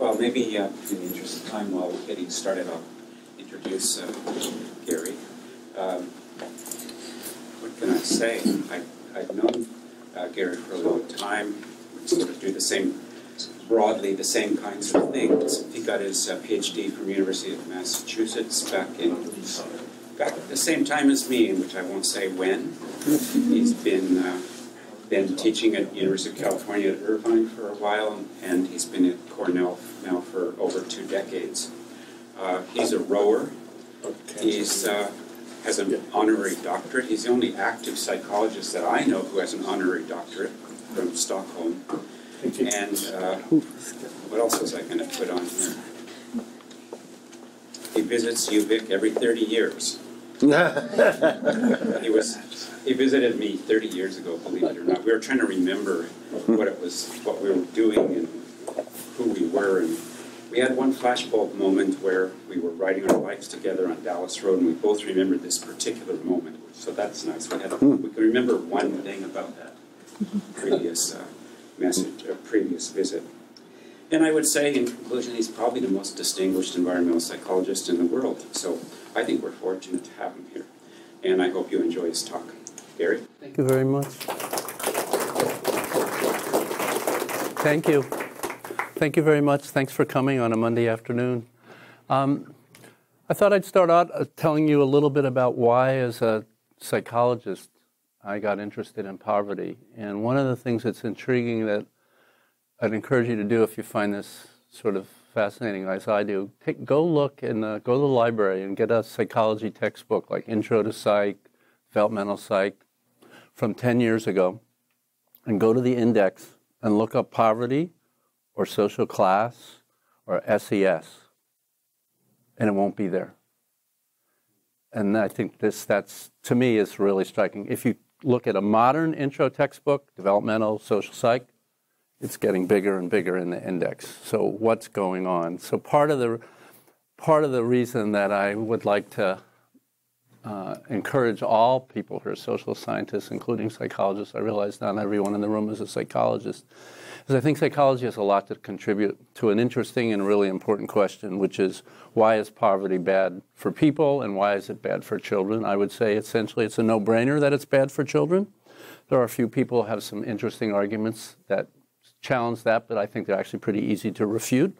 Well, maybe uh, in the interest of time, while we're getting started, I'll introduce uh, Gary. Um, what can I say? I, I've known uh, Gary for a long time. We sort of do the same, broadly, the same kinds of things. He got his uh, PhD from University of Massachusetts back in back at the same time as me, which I won't say when. He's been uh, been teaching at University of California at Irvine for a while, and he's been at Cornell now for over two decades. Uh, he's a rower. He's uh, has an honorary doctorate. He's the only active psychologist that I know who has an honorary doctorate from Stockholm. And uh, what else was I going to put on here? He visits UVic every 30 years. he was he visited me 30 years ago, believe it or not. We were trying to remember what it was, what we were doing, and who we were. And we had one flashbulb moment where we were riding our bikes together on Dallas Road, and we both remembered this particular moment. So that's nice. We, had, we can remember one thing about that previous uh, message, uh, previous visit. And I would say, in conclusion, he's probably the most distinguished environmental psychologist in the world. So I think we're fortunate to have him here. And I hope you enjoy his talk. Gary? Thank you very much. Thank you. Thank you very much. Thanks for coming on a Monday afternoon. Um, I thought I'd start out uh, telling you a little bit about why, as a psychologist, I got interested in poverty. And one of the things that's intriguing that I'd encourage you to do if you find this sort of fascinating as I do, take, go look and go to the library and get a psychology textbook like Intro to Psych, Developmental Psych from 10 years ago, and go to the index and look up poverty or social class or SES, and it won't be there. And I think this, that's, to me, is really striking. If you look at a modern intro textbook, developmental, social psych, it's getting bigger and bigger in the index. So what's going on? So part of the part of the reason that I would like to uh, encourage all people who are social scientists, including psychologists, I realize not everyone in the room is a psychologist, is I think psychology has a lot to contribute to an interesting and really important question, which is why is poverty bad for people and why is it bad for children? I would say essentially it's a no-brainer that it's bad for children. There are a few people who have some interesting arguments that challenge that, but I think they're actually pretty easy to refute.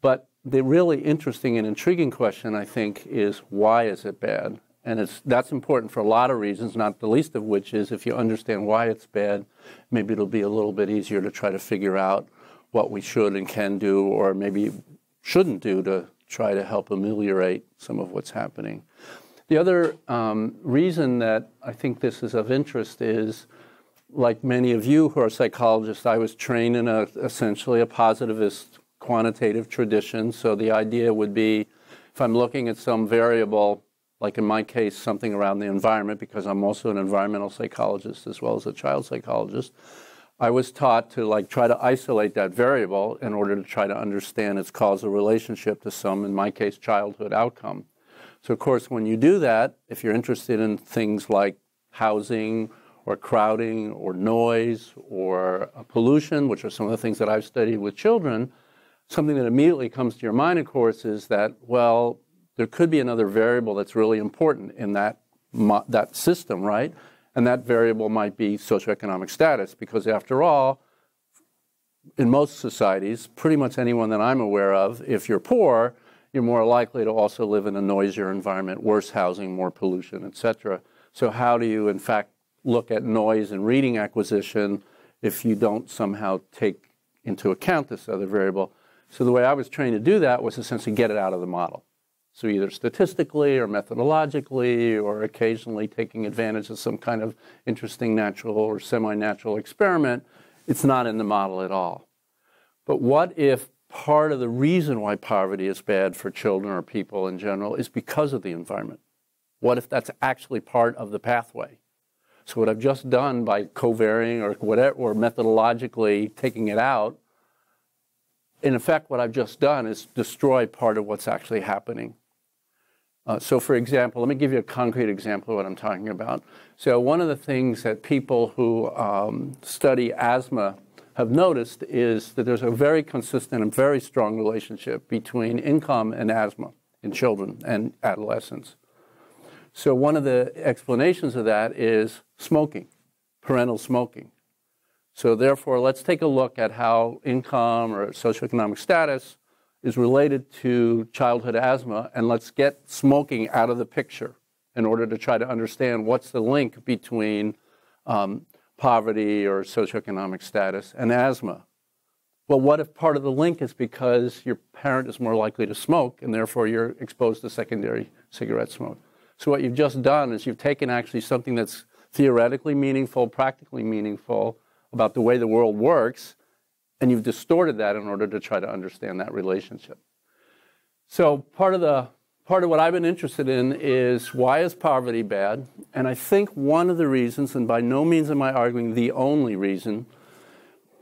But the really interesting and intriguing question, I think, is why is it bad? And it's, that's important for a lot of reasons, not the least of which is if you understand why it's bad, maybe it'll be a little bit easier to try to figure out what we should and can do, or maybe shouldn't do to try to help ameliorate some of what's happening. The other um, reason that I think this is of interest is like many of you who are psychologists, I was trained in a, essentially a positivist quantitative tradition. So the idea would be if I'm looking at some variable, like in my case, something around the environment, because I'm also an environmental psychologist as well as a child psychologist, I was taught to like try to isolate that variable in order to try to understand its causal relationship to some, in my case, childhood outcome. So of course, when you do that, if you're interested in things like housing or crowding or noise or uh, pollution, which are some of the things that I've studied with children, something that immediately comes to your mind, of course, is that, well, there could be another variable that's really important in that, that system, right? And that variable might be socioeconomic status, because after all, in most societies, pretty much anyone that I'm aware of, if you're poor, you're more likely to also live in a noisier environment, worse housing, more pollution, et cetera. So how do you, in fact, look at noise and reading acquisition if you don't somehow take into account this other variable. So the way I was trained to do that was essentially get it out of the model. So either statistically or methodologically or occasionally taking advantage of some kind of interesting natural or semi-natural experiment, it's not in the model at all. But what if part of the reason why poverty is bad for children or people in general is because of the environment? What if that's actually part of the pathway? So what I've just done by covarying or whatever, or methodologically taking it out, in effect, what I've just done is destroy part of what's actually happening. Uh, so, for example, let me give you a concrete example of what I'm talking about. So, one of the things that people who um, study asthma have noticed is that there's a very consistent and very strong relationship between income and asthma in children and adolescents. So, one of the explanations of that is smoking, parental smoking. So, therefore, let's take a look at how income or socioeconomic status is related to childhood asthma, and let's get smoking out of the picture in order to try to understand what's the link between um, poverty or socioeconomic status and asthma. Well, what if part of the link is because your parent is more likely to smoke and therefore you're exposed to secondary cigarette smoke? So, what you've just done is you've taken actually something that's theoretically meaningful, practically meaningful about the way the world works, and you've distorted that in order to try to understand that relationship. So, part of the part of what I've been interested in is why is poverty bad? And I think one of the reasons, and by no means am I arguing the only reason,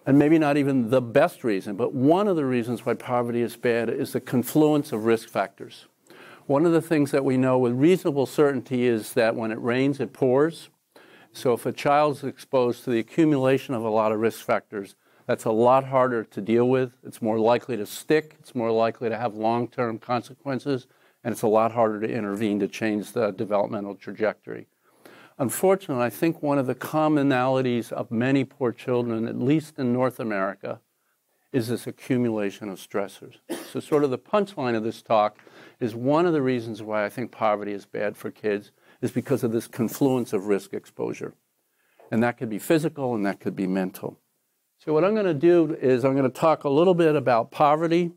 and maybe not even the best reason, but one of the reasons why poverty is bad is the confluence of risk factors. One of the things that we know with reasonable certainty is that when it rains, it pours. So if a child is exposed to the accumulation of a lot of risk factors, that's a lot harder to deal with. It's more likely to stick. It's more likely to have long term consequences and it's a lot harder to intervene to change the developmental trajectory. Unfortunately, I think one of the commonalities of many poor children, at least in North America, is this accumulation of stressors. So, sort of the punchline of this talk is one of the reasons why I think poverty is bad for kids is because of this confluence of risk exposure. And that could be physical and that could be mental. So, what I'm going to do is I'm going to talk a little bit about poverty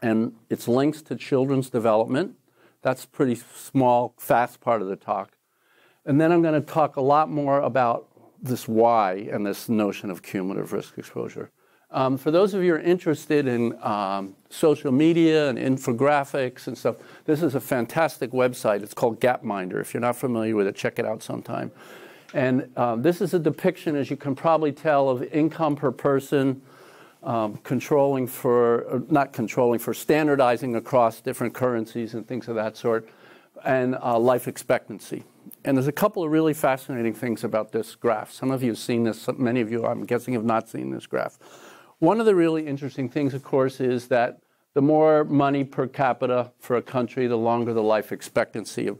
and its links to children's development. That's pretty small, fast part of the talk. And then I'm going to talk a lot more about this why and this notion of cumulative risk exposure. Um, for those of you who are interested in um, social media and infographics and stuff, this is a fantastic website. It's called Gapminder. If you're not familiar with it, check it out sometime. And um, this is a depiction, as you can probably tell, of income per person um, controlling for, uh, not controlling, for standardizing across different currencies and things of that sort, and uh, life expectancy. And there's a couple of really fascinating things about this graph. Some of you have seen this, many of you, I'm guessing, have not seen this graph. One of the really interesting things, of course, is that the more money per capita for a country, the longer the life expectancy of,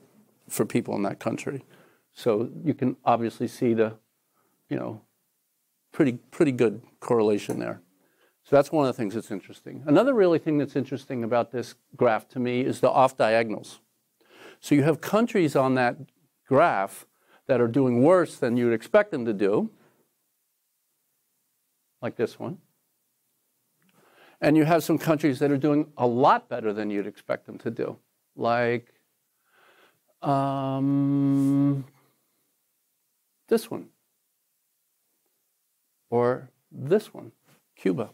for people in that country. So you can obviously see the, you know, pretty, pretty good correlation there. So that's one of the things that's interesting. Another really thing that's interesting about this graph to me is the off diagonals. So you have countries on that graph that are doing worse than you'd expect them to do, like this one. And you have some countries that are doing a lot better than you'd expect them to do, like um, this one, or this one, Cuba.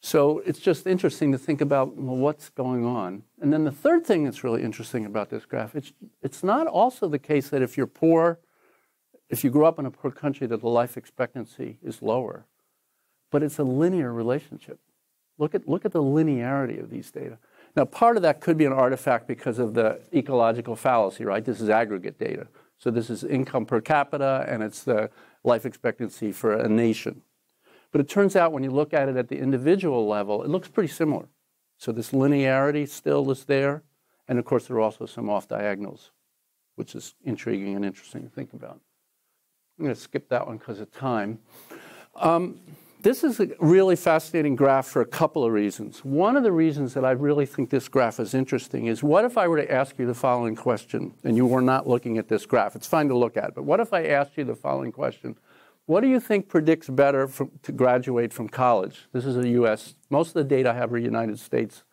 So it's just interesting to think about well, what's going on. And then the third thing that's really interesting about this graph, it's, it's not also the case that if you're poor, if you grew up in a poor country, that the life expectancy is lower. But it's a linear relationship. Look at, look at the linearity of these data. Now, part of that could be an artifact because of the ecological fallacy, right? This is aggregate data. So this is income per capita, and it's the life expectancy for a nation. But it turns out when you look at it at the individual level, it looks pretty similar. So this linearity still is there. And of course, there are also some off diagonals, which is intriguing and interesting to think about. I'm going to skip that one because of time. Um, this is a really fascinating graph for a couple of reasons. One of the reasons that I really think this graph is interesting is what if I were to ask you the following question, and you were not looking at this graph? It's fine to look at, but what if I asked you the following question what do you think predicts better from, to graduate from college? This is the U.S. Most of the data I have are United States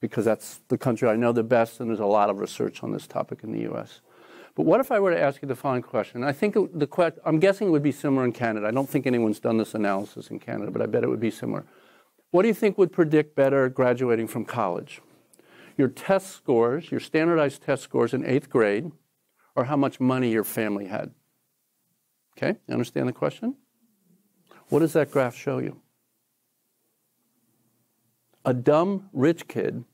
because that's the country I know the best, and there's a lot of research on this topic in the U.S. But what if I were to ask you the following question? I think the que- I'm guessing it would be similar in Canada. I don't think anyone's done this analysis in Canada, but I bet it would be similar. What do you think would predict better graduating from college? Your test scores, your standardized test scores in eighth grade, or how much money your family had? Okay, you understand the question? What does that graph show you? A dumb rich kid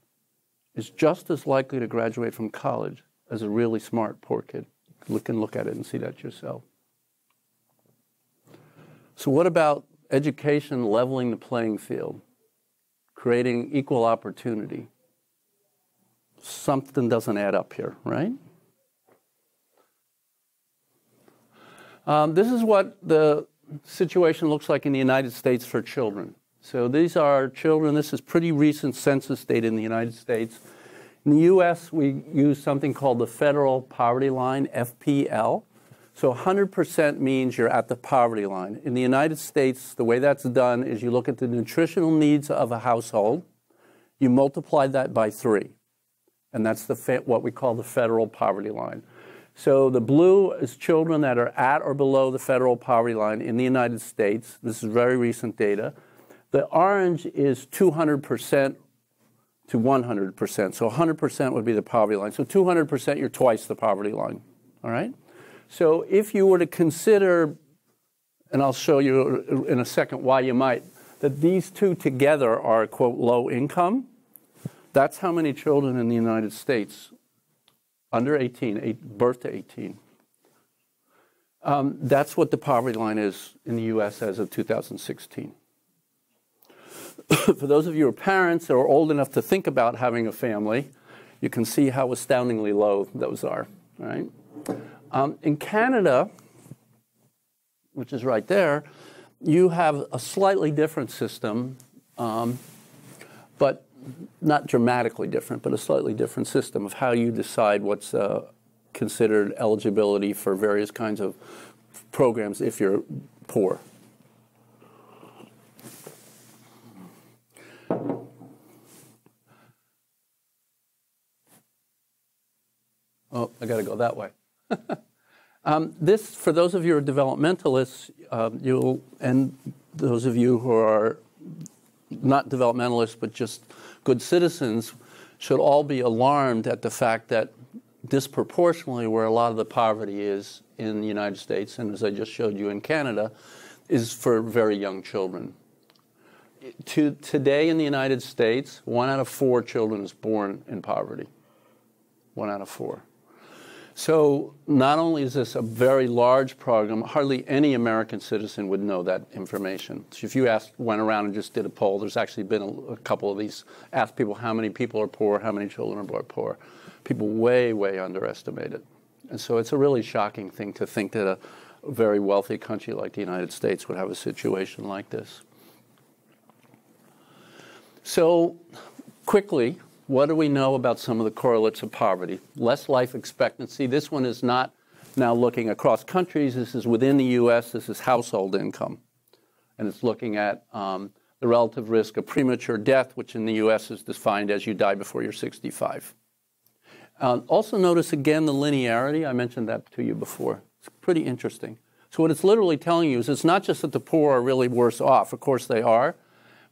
is just as likely to graduate from college as a really smart poor kid. Look and look at it and see that yourself. So, what about education leveling the playing field, creating equal opportunity. Something doesn't add up here, right? Um, this is what the situation looks like in the United States for children. So these are children, this is pretty recent census data in the United States. In the US, we use something called the Federal Poverty Line, FPL. So 100% means you're at the poverty line. In the United States, the way that's done is you look at the nutritional needs of a household, you multiply that by three, and that's the what we call the federal poverty line. So the blue is children that are at or below the federal poverty line in the United States. This is very recent data. The orange is 200% to 100%. So 100% would be the poverty line. So 200%, you're twice the poverty line. All right? So if you were to consider, and I'll show you in a second why you might, that these two together are, quote, low income, that's how many children in the United States under 18, eight, birth to 18. Um, that's what the poverty line is in the U.S. as of 2016. For those of you who are parents or old enough to think about having a family, you can see how astoundingly low those are. Right? Um, in Canada, which is right there, you have a slightly different system, um, but not dramatically different, but a slightly different system of how you decide what's uh, considered eligibility for various kinds of programs if you're poor. Oh, I got to go that way. um, this, for those of you who are developmentalists, um, you'll, and those of you who are not developmentalists but just good citizens, should all be alarmed at the fact that disproportionately where a lot of the poverty is in the United States, and as I just showed you in Canada, is for very young children. To, today in the United States, one out of four children is born in poverty. One out of four. So not only is this a very large program, hardly any American citizen would know that information. So if you asked, went around and just did a poll, there's actually been a, a couple of these, asked people how many people are poor, how many children are poor. People way, way underestimate it. And so it's a really shocking thing to think that a very wealthy country like the United States would have a situation like this. So quickly, what do we know about some of the correlates of poverty? Less life expectancy. This one is not now looking across countries. This is within the U.S. This is household income. And it's looking at um, the relative risk of premature death, which in the U.S. is defined as you die before you're 65. Um, also notice again the linearity. I mentioned that to you before. It's pretty interesting. So what it's literally telling you is it's not just that the poor are really worse off. Of course they are.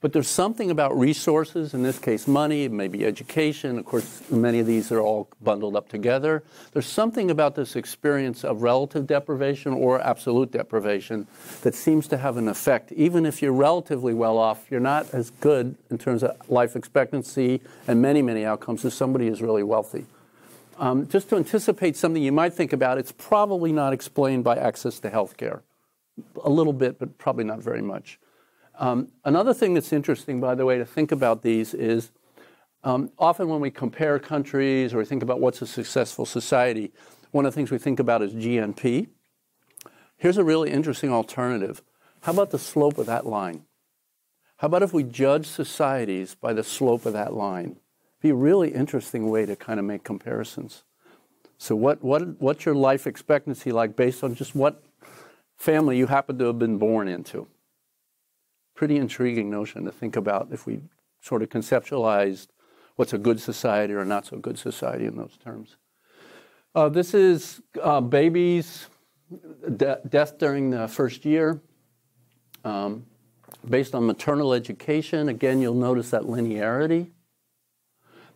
But there's something about resources, in this case money, maybe education. Of course, many of these are all bundled up together. There's something about this experience of relative deprivation or absolute deprivation that seems to have an effect. Even if you're relatively well off, you're not as good in terms of life expectancy and many, many outcomes as somebody who's really wealthy. Um, just to anticipate something you might think about, it's probably not explained by access to health care. A little bit, but probably not very much. Um, another thing that's interesting, by the way, to think about these is um, often when we compare countries or we think about what's a successful society, one of the things we think about is GNP. Here's a really interesting alternative. How about the slope of that line? How about if we judge societies by the slope of that line? Be a really interesting way to kind of make comparisons. So, what, what, what's your life expectancy like based on just what family you happen to have been born into? Pretty intriguing notion to think about if we sort of conceptualized what's a good society or not so good society in those terms. Uh, this is uh, babies' de- death during the first year. Um, based on maternal education, again, you'll notice that linearity.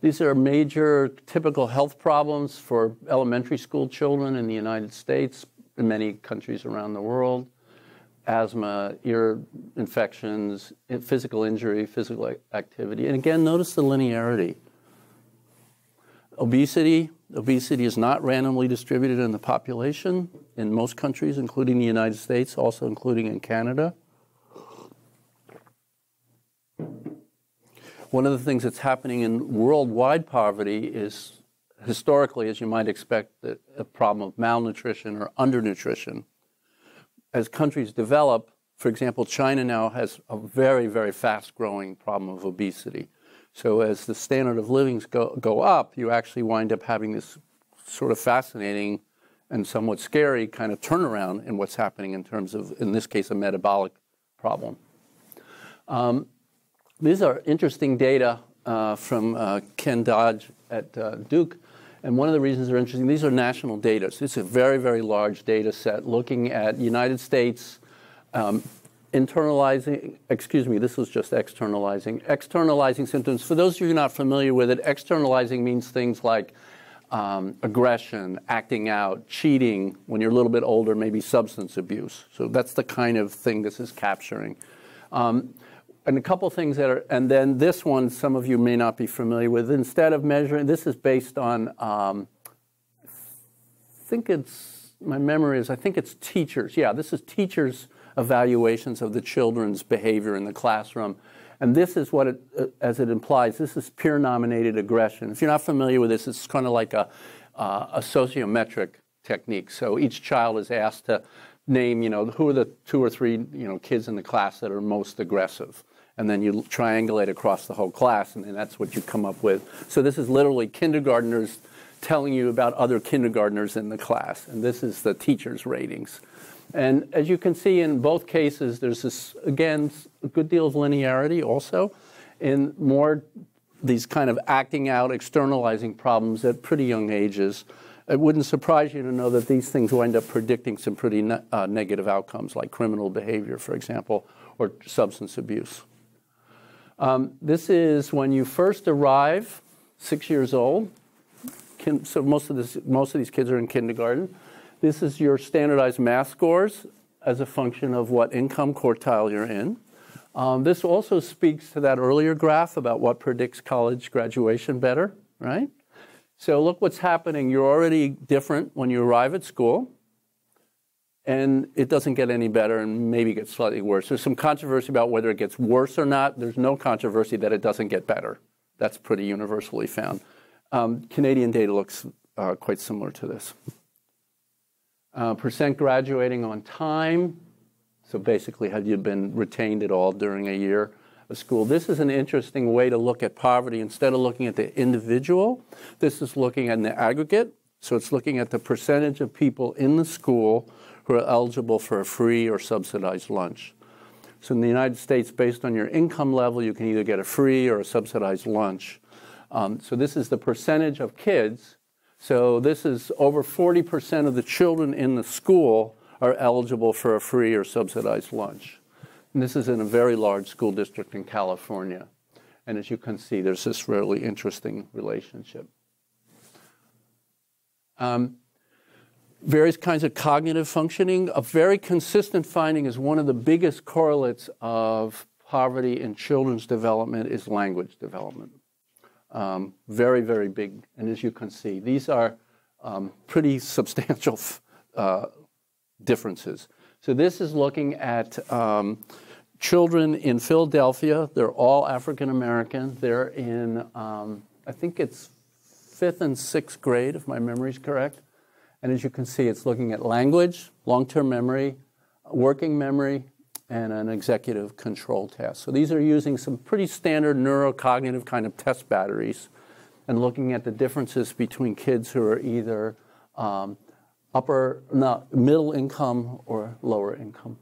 These are major typical health problems for elementary school children in the United States, in many countries around the world asthma, ear infections, physical injury, physical activity. And again, notice the linearity. Obesity, obesity is not randomly distributed in the population in most countries, including the United States, also including in Canada. One of the things that's happening in worldwide poverty is historically, as you might expect, a problem of malnutrition or undernutrition as countries develop, for example, China now has a very, very fast growing problem of obesity. So as the standard of livings go, go up, you actually wind up having this sort of fascinating and somewhat scary kind of turnaround in what's happening in terms of, in this case, a metabolic problem. Um, these are interesting data uh, from uh, Ken Dodge at uh, Duke. And one of the reasons they're interesting, these are national data. So is a very, very large data set looking at United States um, internalizing, excuse me, this was just externalizing, externalizing symptoms. For those of you not familiar with it, externalizing means things like um, aggression, acting out, cheating, when you're a little bit older, maybe substance abuse. So that's the kind of thing this is capturing. Um, and a couple things that are, and then this one, some of you may not be familiar with. Instead of measuring, this is based on, um, I think it's, my memory is, I think it's teachers. Yeah, this is teachers' evaluations of the children's behavior in the classroom. And this is what it, uh, as it implies, this is peer nominated aggression. If you're not familiar with this, it's kind of like a, uh, a sociometric technique. So each child is asked to name, you know, who are the two or three, you know, kids in the class that are most aggressive and then you triangulate across the whole class, and then that's what you come up with. So this is literally kindergartners telling you about other kindergartners in the class, and this is the teacher's ratings. And as you can see in both cases, there's this, again, a good deal of linearity also in more these kind of acting out, externalizing problems at pretty young ages. It wouldn't surprise you to know that these things wind up predicting some pretty ne uh, negative outcomes, like criminal behavior, for example, or substance abuse. Um, this is when you first arrive, six years old. so most of, this, most of these kids are in kindergarten. This is your standardized math scores as a function of what income quartile you're in. Um, this also speaks to that earlier graph about what predicts college graduation better, right? So look what's happening. You're already different when you arrive at school and it doesn't get any better and maybe gets slightly worse. There's some controversy about whether it gets worse or not. There's no controversy that it doesn't get better. That's pretty universally found. Um, Canadian data looks uh, quite similar to this. Uh, percent graduating on time. So basically, have you been retained at all during a year of school? This is an interesting way to look at poverty. Instead of looking at the individual, this is looking at the aggregate. So it's looking at the percentage of people in the school who are eligible for a free or subsidized lunch. So in the United States, based on your income level, you can either get a free or a subsidized lunch. Um, so this is the percentage of kids. So this is over 40% of the children in the school are eligible for a free or subsidized lunch. And this is in a very large school district in California. And as you can see, there's this really interesting relationship. Um, various kinds of cognitive functioning. A very consistent finding is one of the biggest correlates of poverty in children's development is language development. Um, very, very big. And as you can see, these are um, pretty substantial uh, differences. So this is looking at um, children in Philadelphia. They're all African American. They're in, um, I think it's fifth and sixth grade, if my memory is correct. And as you can see, it's looking at language, long-term memory, working memory, and an executive control test. So these are using some pretty standard neurocognitive kind of test batteries and looking at the differences between kids who are either um, upper, not middle income or lower income.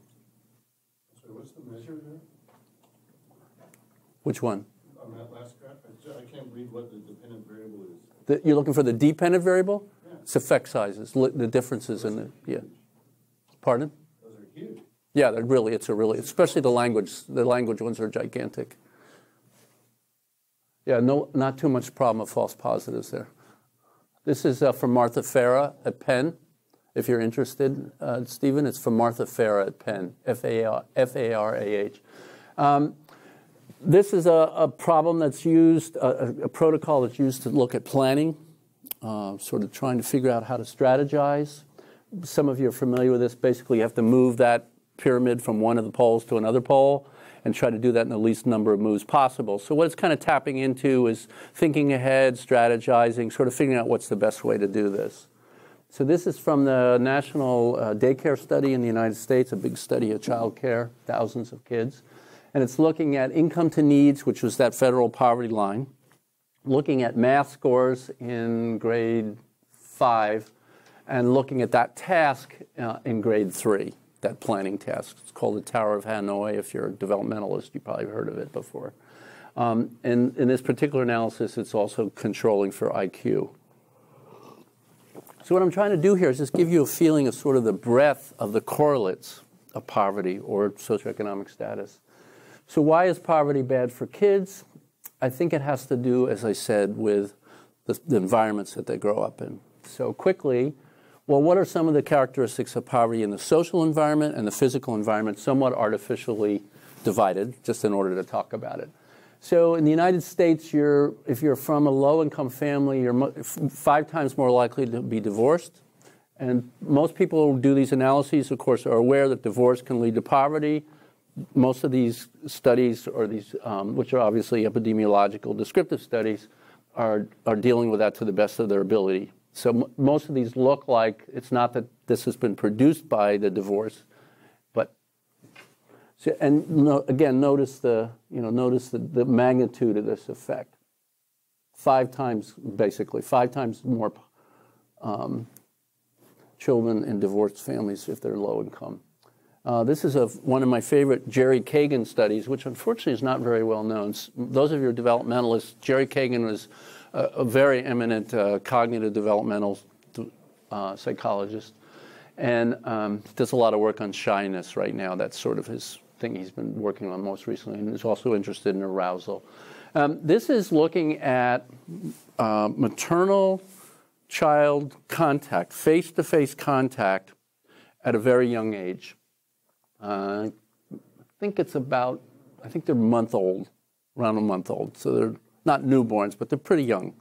So what's the measure there? Which one? On that last graph, I can't read what the dependent variable is. The, you're looking for the dependent variable? It's effect sizes, the differences in the, yeah. Pardon? Those are huge. Yeah, they're really, it's a really, especially the language, the language ones are gigantic. Yeah, no, not too much problem of false positives there. This is uh, from Martha Farah at Penn. If you're interested, uh, Stephen, it's from Martha Farah at Penn, F-A-R-A-H. Um, this is a, a, problem that's used, a, a protocol that's used to look at planning uh, sort of trying to figure out how to strategize. Some of you are familiar with this. Basically, you have to move that pyramid from one of the poles to another pole. and try to do that in the least number of moves possible. So what it's kind of tapping into is thinking ahead, strategizing, sort of figuring out what's the best way to do this. So this is from the National uh, Daycare Study in the United States, a big study of child care, thousands of kids. And it's looking at income to needs, which was that federal poverty line, looking at math scores in grade five, and looking at that task uh, in grade three, that planning task. It's called the Tower of Hanoi. If you're a developmentalist, you probably heard of it before. Um, and in this particular analysis, it's also controlling for IQ. So what I'm trying to do here is just give you a feeling of sort of the breadth of the correlates of poverty or socioeconomic status. So why is poverty bad for kids? I think it has to do, as I said, with the, the environments that they grow up in. So quickly, well, what are some of the characteristics of poverty in the social environment and the physical environment, somewhat artificially divided, just in order to talk about it? So in the United States, you're, if you're from a low-income family, you're five times more likely to be divorced. And most people who do these analyses, of course, are aware that divorce can lead to poverty. Most of these studies, or these, um, which are obviously epidemiological descriptive studies, are, are dealing with that to the best of their ability. So most of these look like it's not that this has been produced by the divorce, but so, and no, again, notice the you know notice the, the magnitude of this effect. Five times, basically, five times more um, children in divorced families if they're low income. Uh, this is a, one of my favorite Jerry Kagan studies, which unfortunately is not very well known. Those of you are developmentalists, Jerry Kagan was a, a very eminent uh, cognitive developmental uh, psychologist and um, does a lot of work on shyness right now. That's sort of his thing he's been working on most recently, and is also interested in arousal. Um, this is looking at uh, maternal child contact, face to face contact at a very young age. Uh, I think it's about, I think they're month old, around a month old. So they're not newborns, but they're pretty young.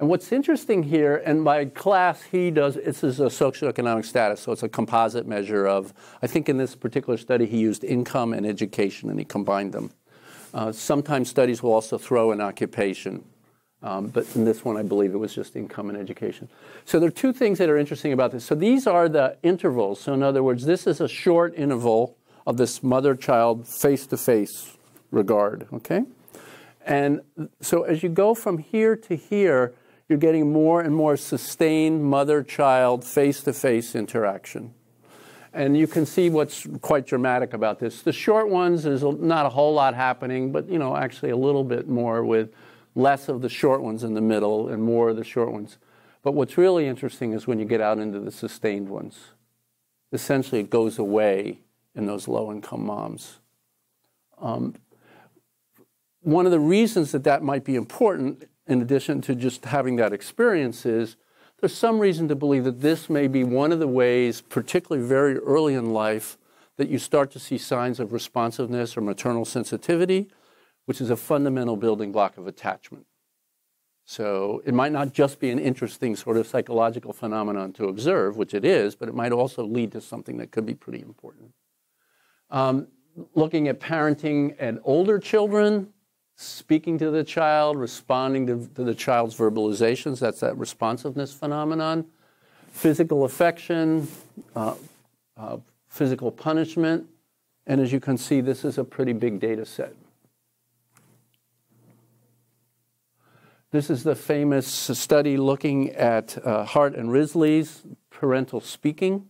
And what's interesting here, and by class he does, this is a socioeconomic status, so it's a composite measure of, I think in this particular study he used income and education and he combined them. Uh, sometimes studies will also throw an occupation, um, but in this one I believe it was just income and education. So there are two things that are interesting about this. So these are the intervals. So in other words, this is a short interval of this mother-child face-to-face regard, okay? And so as you go from here to here, you're getting more and more sustained mother-child face-to-face interaction. And you can see what's quite dramatic about this. The short ones, there's not a whole lot happening, but you know, actually a little bit more with less of the short ones in the middle and more of the short ones. But what's really interesting is when you get out into the sustained ones. Essentially, it goes away in those low-income moms. Um, one of the reasons that that might be important in addition to just having that experience, is there's some reason to believe that this may be one of the ways, particularly very early in life, that you start to see signs of responsiveness or maternal sensitivity, which is a fundamental building block of attachment. So it might not just be an interesting sort of psychological phenomenon to observe, which it is, but it might also lead to something that could be pretty important. Um, looking at parenting and older children, speaking to the child, responding to, to, the child's verbalizations. That's that responsiveness phenomenon. Physical affection, uh, uh, physical punishment. And as you can see, this is a pretty big data set. This is the famous study looking at uh, Hart and Risley's parental speaking.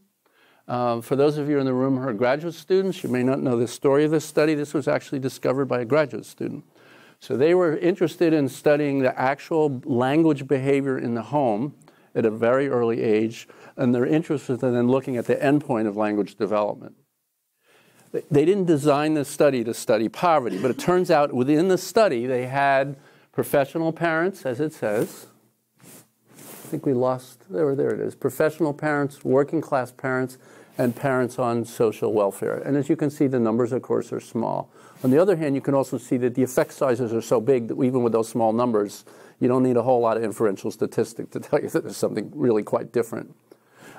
Uh, for those of you in the room who are graduate students, you may not know the story of this study. This was actually discovered by a graduate student. So they were interested in studying the actual language behavior in the home at a very early age, and their interest interested in looking at the endpoint of language development. They didn't design this study to study poverty, but it turns out within the study they had professional parents, as it says. I think we lost, there, there it is. Professional parents, working class parents, and parents on social welfare. And as you can see, the numbers, of course, are small. On the other hand, you can also see that the effect sizes are so big that even with those small numbers, you don't need a whole lot of inferential statistic to tell you that there's something really quite different.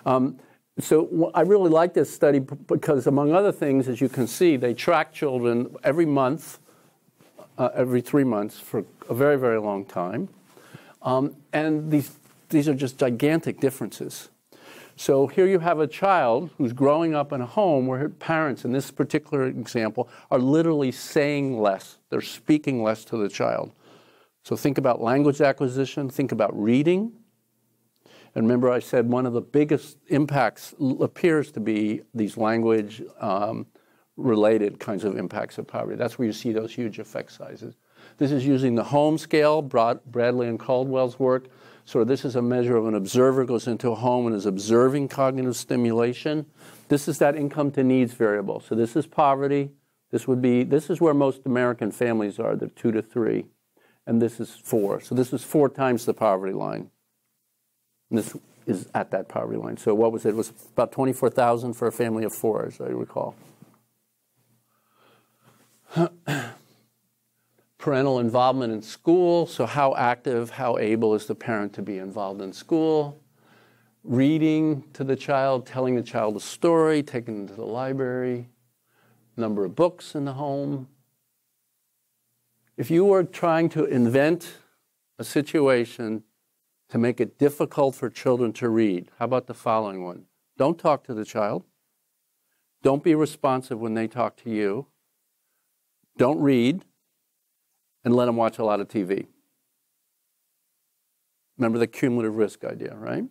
Um, so I really like this study because, among other things, as you can see, they track children every month, uh, every three months for a very, very long time. Um, and these, these are just gigantic differences. So here you have a child who's growing up in a home where her parents, in this particular example, are literally saying less. They're speaking less to the child. So think about language acquisition, think about reading. And remember, I said one of the biggest impacts appears to be these language um, related kinds of impacts of poverty. That's where you see those huge effect sizes. This is using the home scale, Bradley and Caldwell's work. So this is a measure of an observer goes into a home and is observing cognitive stimulation. This is that income to needs variable. So this is poverty. This would be this is where most American families are. They're two to three, and this is four. So this is four times the poverty line. And this is at that poverty line. So what was it? It was about twenty-four thousand for a family of four, as I recall. parental involvement in school. So, how active, how able is the parent to be involved in school? Reading to the child, telling the child a story, taking them to the library, number of books in the home. If you were trying to invent a situation to make it difficult for children to read, how about the following one? Don't talk to the child. Don't be responsive when they talk to you. Don't read and let them watch a lot of TV. Remember the cumulative risk idea, right?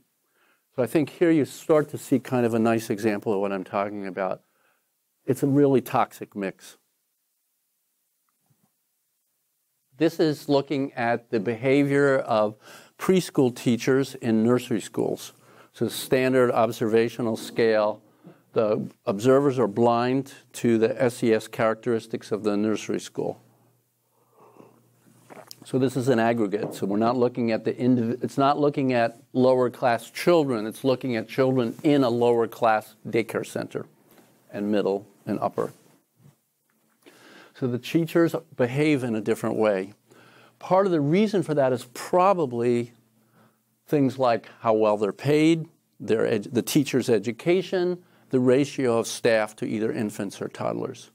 So I think here you start to see kind of a nice example of what I'm talking about. It's a really toxic mix. This is looking at the behavior of preschool teachers in nursery schools. So standard observational scale. The observers are blind to the SES characteristics of the nursery school. So this is an aggregate. So we're not looking at the indiv- it's not looking at lower class children. It's looking at children in a lower class daycare center, and middle and upper. So the teachers behave in a different way. Part of the reason for that is probably things like how well they're paid, their the teacher's education, the ratio of staff to either infants or toddlers.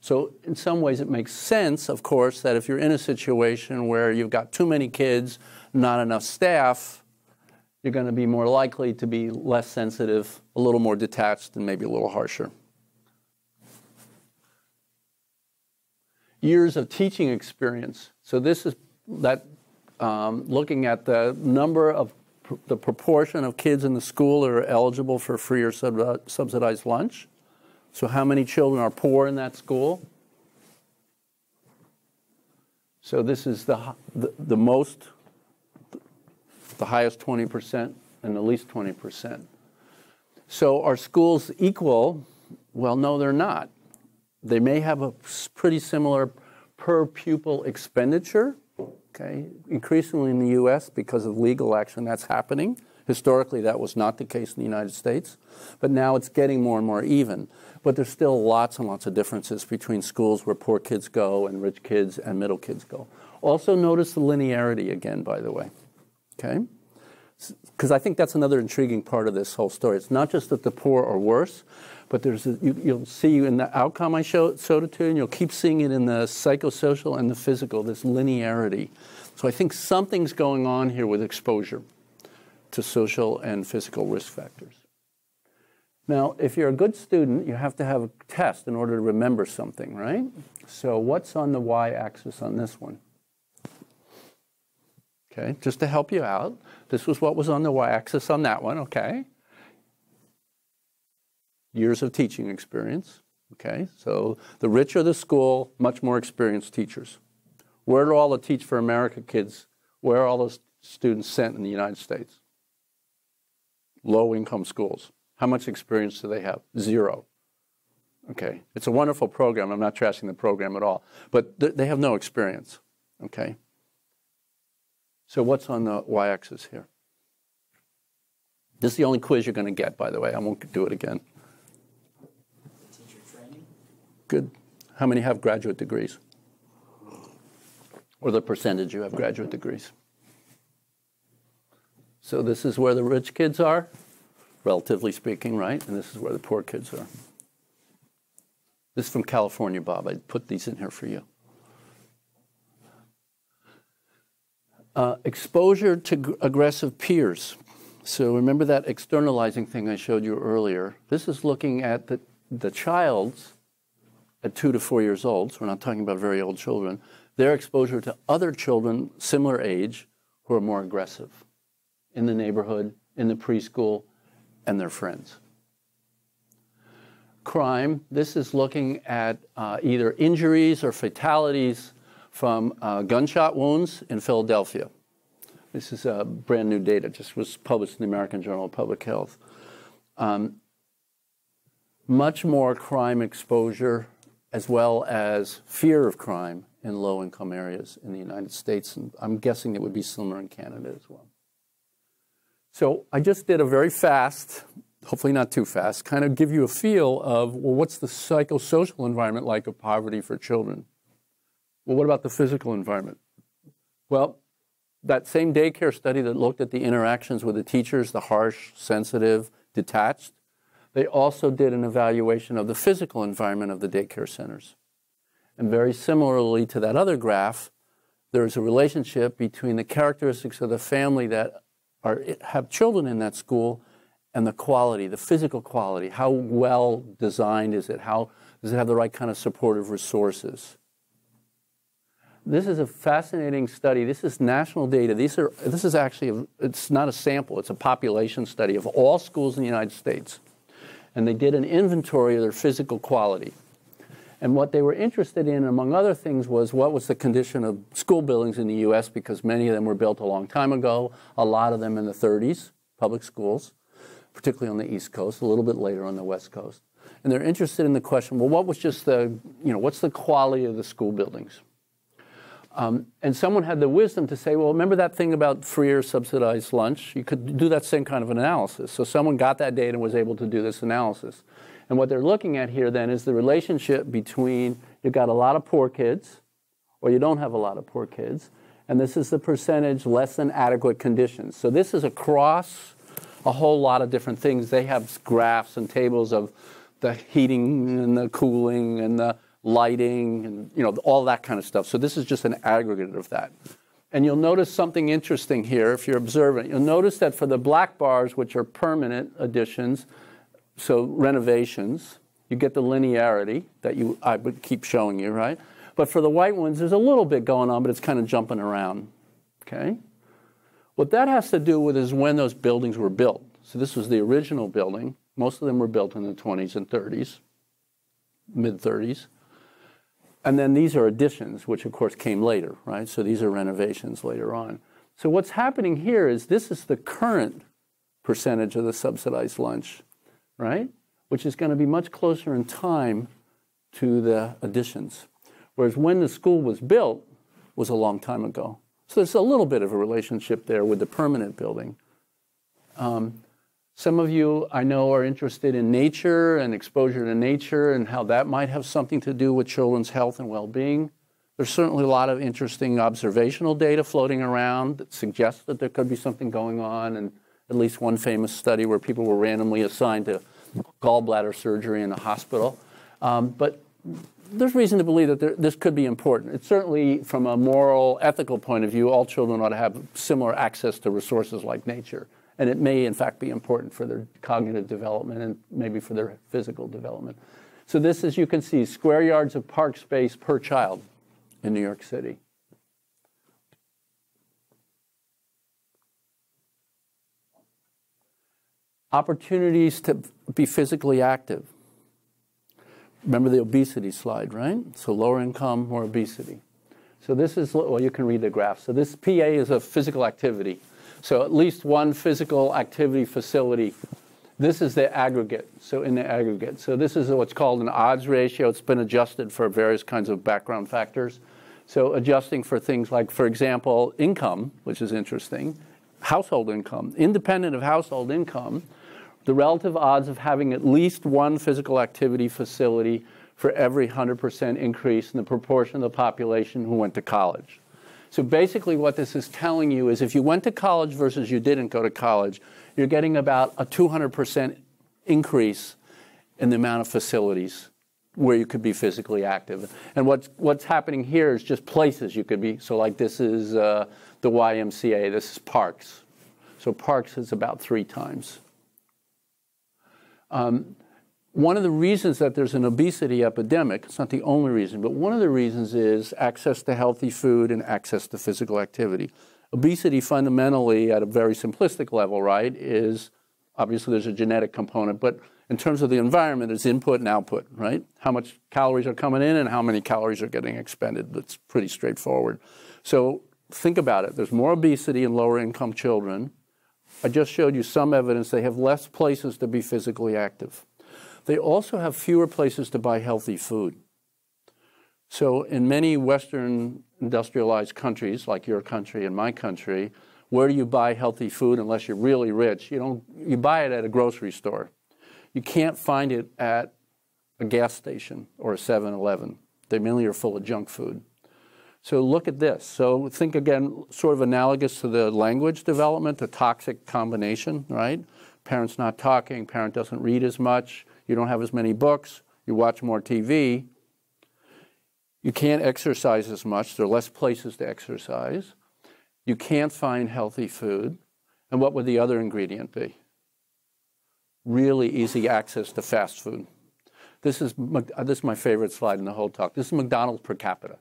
So, in some ways, it makes sense, of course, that if you're in a situation where you've got too many kids, not enough staff, you're going to be more likely to be less sensitive, a little more detached, and maybe a little harsher. Years of teaching experience. So, this is that um, looking at the number of the proportion of kids in the school that are eligible for free or uh, subsidized lunch. So, how many children are poor in that school? So, this is the, the, the most, the highest 20% and the least 20%. So, are schools equal? Well, no, they're not. They may have a pretty similar per pupil expenditure. Okay, increasingly in the U.S. because of legal action, that's happening. Historically, that was not the case in the United States, but now it's getting more and more even. But there's still lots and lots of differences between schools where poor kids go and rich kids and middle kids go. Also, notice the linearity again, by the way. Okay? Because I think that's another intriguing part of this whole story. It's not just that the poor are worse, but there's a, you, will see in the outcome I show, showed it to you, and you'll keep seeing it in the psychosocial and the physical, this linearity. So I think something's going on here with exposure to social and physical risk factors. Now, if you're a good student, you have to have a test in order to remember something, right? So, what's on the y axis on this one? Okay, just to help you out, this was what was on the y axis on that one, okay? Years of teaching experience, okay? So, the richer the school, much more experienced teachers. Where are all the Teach for America kids, where are all those students sent in the United States? low income schools. How much experience do they have? Zero. Okay, it's a wonderful program. I'm not trashing the program at all, but th- they have no experience. Okay. So what's on the y-axis here? This is the only quiz you're going to get, by the way. I won't do it again. Good. How many have graduate degrees? Or the percentage you have graduate degrees? So this is where the rich kids are, relatively speaking, right? And this is where the poor kids are. This is from California, Bob. I put these in here for you. Uh, exposure to aggressive peers. So remember that externalizing thing I showed you earlier. This is looking at the, the child's at two to four years old, so we're not talking about very old children, their exposure to other children similar age who are more aggressive in the neighborhood, in the preschool, and their friends. Crime, this is looking at uh, either injuries or fatalities from uh, gunshot wounds in Philadelphia. This is uh, brand new data, just was published in the American Journal of Public Health. Um, much more crime exposure as well as fear of crime in low income areas in the United States. And I'm guessing it would be similar in Canada as well. So I just did a very fast, hopefully not too fast, kind of give you a feel of well, what's the psychosocial environment like of poverty for children? Well, what about the physical environment? Well, that same daycare study that looked at the interactions with the teachers, the harsh, sensitive, detached, they also did an evaluation of the physical environment of the daycare centers. And very similarly to that other graph, there's a relationship between the characteristics of the family that are, have children in that school and the quality, the physical quality. How well designed is it? How does it have the right kind of supportive resources? This is a fascinating study. This is national data. These are, this is actually, a, it's not a sample, it's a population study of all schools in the United States. And they did an inventory of their physical quality. And what they were interested in, among other things, was what was the condition of school buildings in the U.S. because many of them were built a long time ago, a lot of them in the 30s, public schools, particularly on the East Coast, a little bit later on the West Coast. And they're interested in the question, well, what was just the, you know, what's the quality of the school buildings? Um, and someone had the wisdom to say, well, remember that thing about free or subsidized lunch? You could do that same kind of an analysis. So someone got that data and was able to do this analysis. And what they're looking at here then is the relationship between you've got a lot of poor kids or you don't have a lot of poor kids. And this is the percentage less than adequate conditions. So this is across a whole lot of different things. They have graphs and tables of the heating and the cooling and the lighting and you know all that kind of stuff. So this is just an aggregate of that. And you'll notice something interesting here if you're observant. You'll notice that for the black bars, which are permanent additions, so renovations, you get the linearity that you I would keep showing you, right? But for the white ones, there's a little bit going on, but it's kind of jumping around. Okay? What that has to do with is when those buildings were built. So this was the original building. Most of them were built in the 20s and 30s, mid 30s. And then these are additions, which of course came later, right? So these are renovations later on. So what's happening here is this is the current percentage of the subsidized lunch right? Which is going to be much closer in time to the additions. Whereas when the school was built was a long time ago. So there's a little bit of a relationship there with the permanent building. Um, some of you I know are interested in nature and exposure to nature and how that might have something to do with children's health and well being. There's certainly a lot of interesting observational data floating around that suggests that there could be something going on and at least one famous study where people were randomly assigned to gallbladder surgery in a hospital. Um, but there's reason to believe that there, this could be important. It's certainly, from a moral, ethical point of view, all children ought to have similar access to resources like nature. And it may, in fact, be important for their cognitive development and maybe for their physical development. So, this, as you can see, square yards of park space per child in New York City. opportunities to be physically active. Remember the obesity slide, right? So lower income, more obesity. So this is, well, you can read the graph. So this PA is a physical activity. So at least one physical activity facility. This is the aggregate, so in the aggregate. So this is what's called an odds ratio. It's been adjusted for various kinds of background factors. So adjusting for things like, for example, income, which is interesting, household income, independent of household income, the relative odds of having at least one physical activity facility for every 100% increase in the proportion of the population who went to college. So basically, what this is telling you is if you went to college versus you didn't go to college, you're getting about a 200% increase in the amount of facilities where you could be physically active. And what's, what's happening here is just places you could be. So, like, this is uh, the YMCA, this is parks. So, parks is about three times. Um, one of the reasons that there's an obesity epidemic, it's not the only reason, but one of the reasons is access to healthy food and access to physical activity. Obesity, fundamentally, at a very simplistic level, right, is obviously there's a genetic component, but in terms of the environment, it's input and output, right? How much calories are coming in and how many calories are getting expended. That's pretty straightforward. So think about it. There's more obesity in lower income children. I just showed you some evidence they have less places to be physically active. They also have fewer places to buy healthy food. So, in many Western industrialized countries, like your country and my country, where do you buy healthy food unless you're really rich? You don't. You buy it at a grocery store. You can't find it at a gas station or a 7-Eleven. They mainly are full of junk food. So look at this. So think again, sort of analogous to the language development, the toxic combination, right? Parents not talking, parent doesn't read as much, you don't have as many books, you watch more TV, you can't exercise as much, there are less places to exercise, you can't find healthy food, and what would the other ingredient be? Really easy access to fast food. This is, uh, this is my favorite slide in the whole talk. This is McDonald's per capita.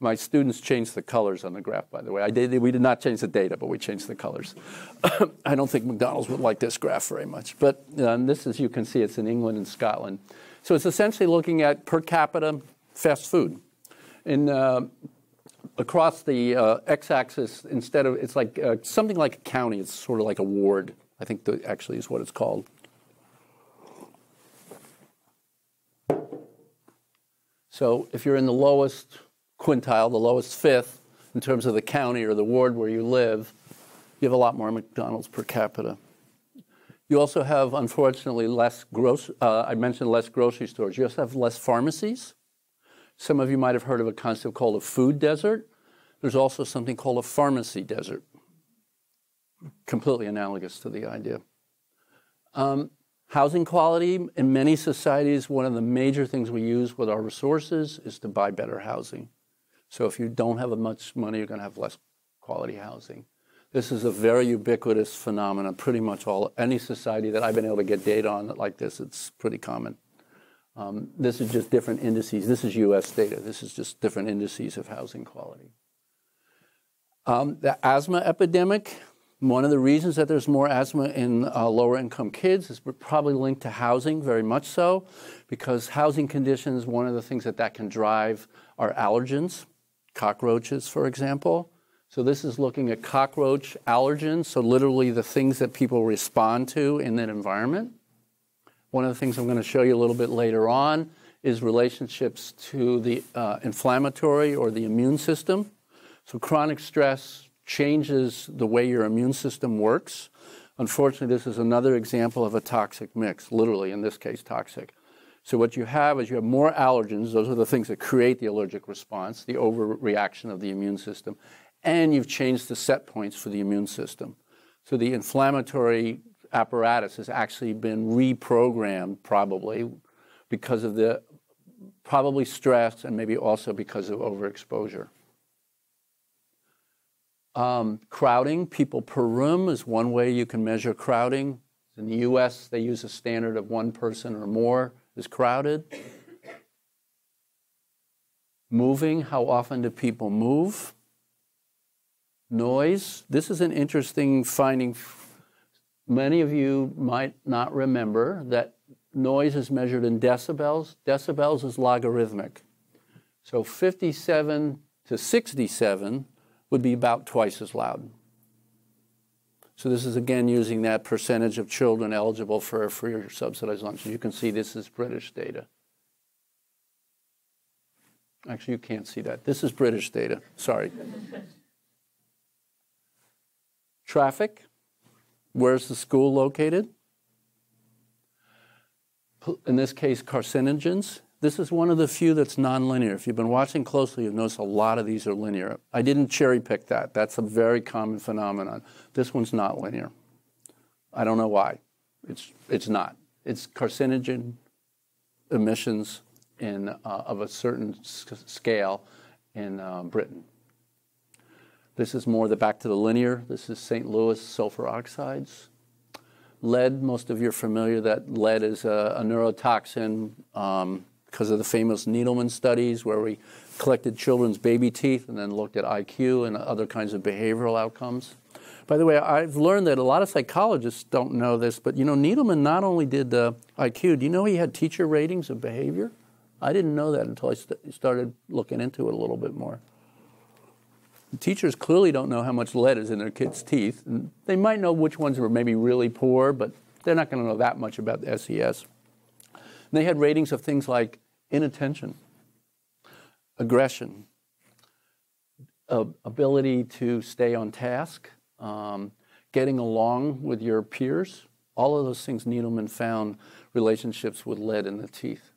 My students changed the colors on the graph, by the way. I did, we did not change the data, but we changed the colors. I don't think McDonald's would like this graph very much. But um, this, as you can see, it's in England and Scotland. So it's essentially looking at per capita fast food. In, uh, across the uh, x-axis, instead of, it's like uh, something like a county, it's sort of like a ward, I think the, actually is what it's called. So if you're in the lowest quintile, the lowest fifth, in terms of the county or the ward where you live, you have a lot more McDonald's per capita. You also have, unfortunately, less gross. Uh, I mentioned less grocery stores. You also have less pharmacies. Some of you might have heard of a concept called a food desert. There's also something called a pharmacy desert, completely analogous to the idea. Um, housing quality in many societies, one of the major things we use with our resources is to buy better housing. So if you don't have much money, you're going to have less quality housing. This is a very ubiquitous phenomenon. Pretty much all any society that I've been able to get data on like this, it's pretty common. Um, this is just different indices. This is U.S. data. This is just different indices of housing quality. Um, the asthma epidemic. One of the reasons that there's more asthma in uh, lower income kids is probably linked to housing, very much so, because housing conditions, one of the things that that can drive are allergens cockroaches, for example. So this is looking at cockroach allergens, so literally the things that people respond to in that environment. One of the things I'm going to show you a little bit later on is relationships to the uh, inflammatory or the immune system. So chronic stress changes the way your immune system works. Unfortunately, this is another example of a toxic mix, literally in this case toxic. So what you have is you have more allergens. Those are the things that create the allergic response, the overreaction of the immune system. And you've changed the set points for the immune system. So the inflammatory apparatus has actually been reprogrammed probably because of the probably stress and maybe also because of overexposure. Um, crowding, people per room is one way you can measure crowding. In the US, they use a standard of one person or more is crowded. Moving, how often do people move? Noise, this is an interesting finding. Many of you might not remember that noise is measured in decibels. Decibels is logarithmic. So 57 to 67 would be about twice as loud. So this is again using that percentage of children eligible for a free or subsidized lunch. As you can see, this is British data. Actually, you can't see that. This is British data. Sorry. Traffic. Where's the school located? In this case, carcinogens. This is one of the few that's nonlinear. If you've been watching closely, you'll notice a lot of these are linear. I didn't cherry pick that. That's a very common phenomenon. This one's not linear. I don't know why. It's, it's not. It's carcinogen emissions in, uh, of a certain scale in uh, Britain. This is more the back to the linear. This is St. Louis sulfur oxides. Lead, most of you are familiar that lead is a, a neurotoxin. Um, because of the famous Needleman studies where we collected children's baby teeth and then looked at IQ and other kinds of behavioral outcomes. By the way, I've learned that a lot of psychologists don't know this, but you know, Needleman not only did the IQ, do you know he had teacher ratings of behavior? I didn't know that until I st- started looking into it a little bit more. Teachers clearly don't know how much lead is in their kids' teeth. They might know which ones were maybe really poor, but they're not going to know that much about the SES. They had ratings of things like inattention, aggression, ability to stay on task, um, getting along with your peers. All of those things Needleman found relationships with lead in the teeth.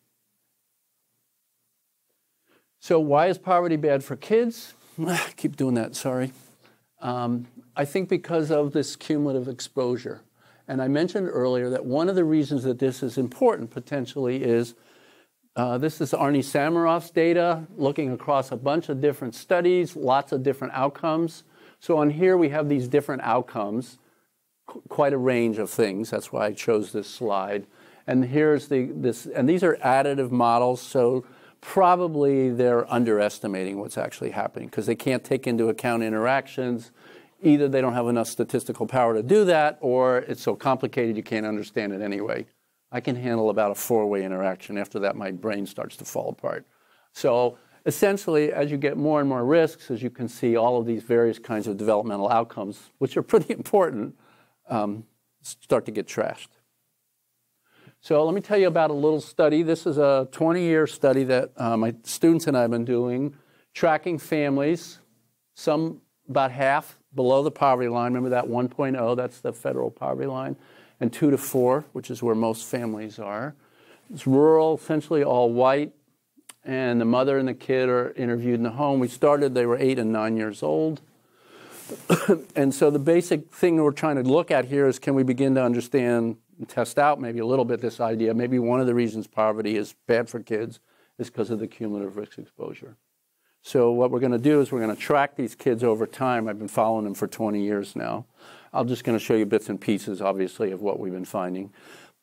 So, why is poverty bad for kids? keep doing that, sorry. Um, I think because of this cumulative exposure. And I mentioned earlier that one of the reasons that this is important potentially is uh, this is Arnie Sameroff's data looking across a bunch of different studies, lots of different outcomes. So on here we have these different outcomes, qu- quite a range of things. That's why I chose this slide. And here's the this, and these are additive models. So probably they're underestimating what's actually happening because they can't take into account interactions either they don't have enough statistical power to do that, or it's so complicated you can't understand it anyway. I can handle about a four way interaction. After that, my brain starts to fall apart. So essentially, as you get more and more risks, as you can see, all of these various kinds of developmental outcomes, which are pretty important, um, start to get trashed. So let me tell you about a little study. This is a 20 year study that uh, my students and I have been doing, tracking families, some about half below the poverty line. Remember that 1.0, that's the federal poverty line, and 2 to 4, which is where most families are. It's rural, essentially all white, and the mother and the kid are interviewed in the home. We started, they were 8 and 9 years old. and so the basic thing we're trying to look at here is can we begin to understand and test out maybe a little bit this idea? Maybe one of the reasons poverty is bad for kids is because of the cumulative risk exposure. So what we're going to do is we're going to track these kids over time. I've been following them for 20 years now. I'm just going to show you bits and pieces, obviously, of what we've been finding.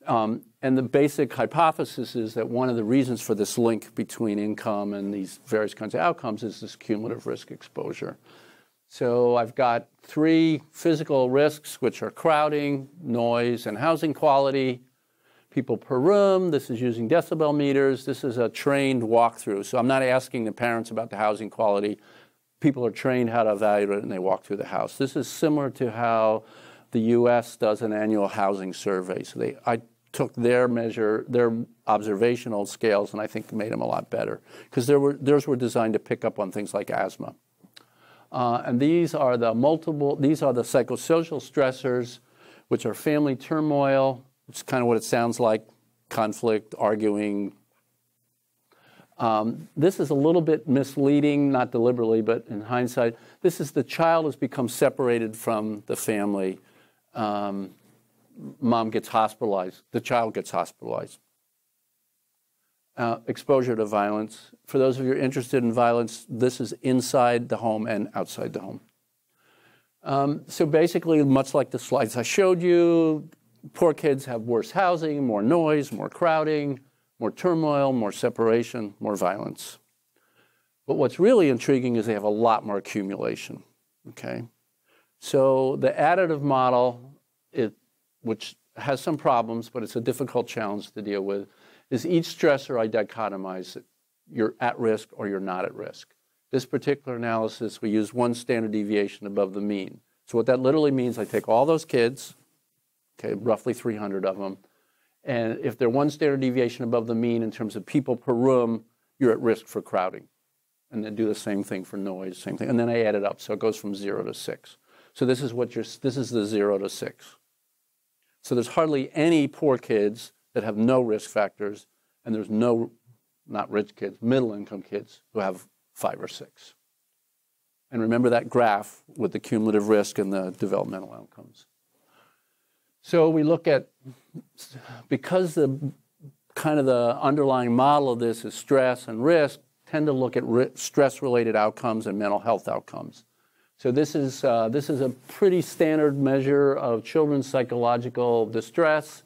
Um, and the basic hypothesis is that one of the reasons for this link between income and these various kinds of outcomes is this cumulative risk exposure. So I've got three physical risks, which are crowding, noise, and housing quality people per room. This is using decibel meters. This is a trained walkthrough. So I'm not asking the parents about the housing quality. People are trained how to evaluate it and they walk through the house. This is similar to how the US does an annual housing survey. So they, I took their measure, their observational scales, and I think made them a lot better because there were theirs were designed to pick up on things like asthma. Uh, and these are the multiple, these are the psychosocial stressors, which are family turmoil, it's kind of what it sounds like conflict, arguing. Um, this is a little bit misleading, not deliberately, but in hindsight. This is the child has become separated from the family. Um, mom gets hospitalized, the child gets hospitalized. Uh, exposure to violence. For those of you interested in violence, this is inside the home and outside the home. Um, so basically, much like the slides I showed you, poor kids have worse housing, more noise, more crowding, more turmoil, more separation, more violence. But what's really intriguing is they have a lot more accumulation. Okay? So the additive model, it, which has some problems, but it's a difficult challenge to deal with, is each stressor I dichotomize it. You're at risk or you're not at risk. This particular analysis, we use one standard deviation above the mean. So what that literally means, I take all those kids, okay, roughly 300 of them. And if they're one standard deviation above the mean in terms of people per room, you're at risk for crowding. And then do the same thing for noise, same thing. And then I add it up, so it goes from zero to six. So this is what you're, this is the zero to six. So there's hardly any poor kids that have no risk factors, and there's no not rich kids, middle income kids who have five or six. And remember that graph with the cumulative risk and the developmental outcomes. So we look at, because the kind of the underlying model of this is stress and risk, tend to look at stress related outcomes and mental health outcomes. So this is, uh, this is a pretty standard measure of children's psychological distress.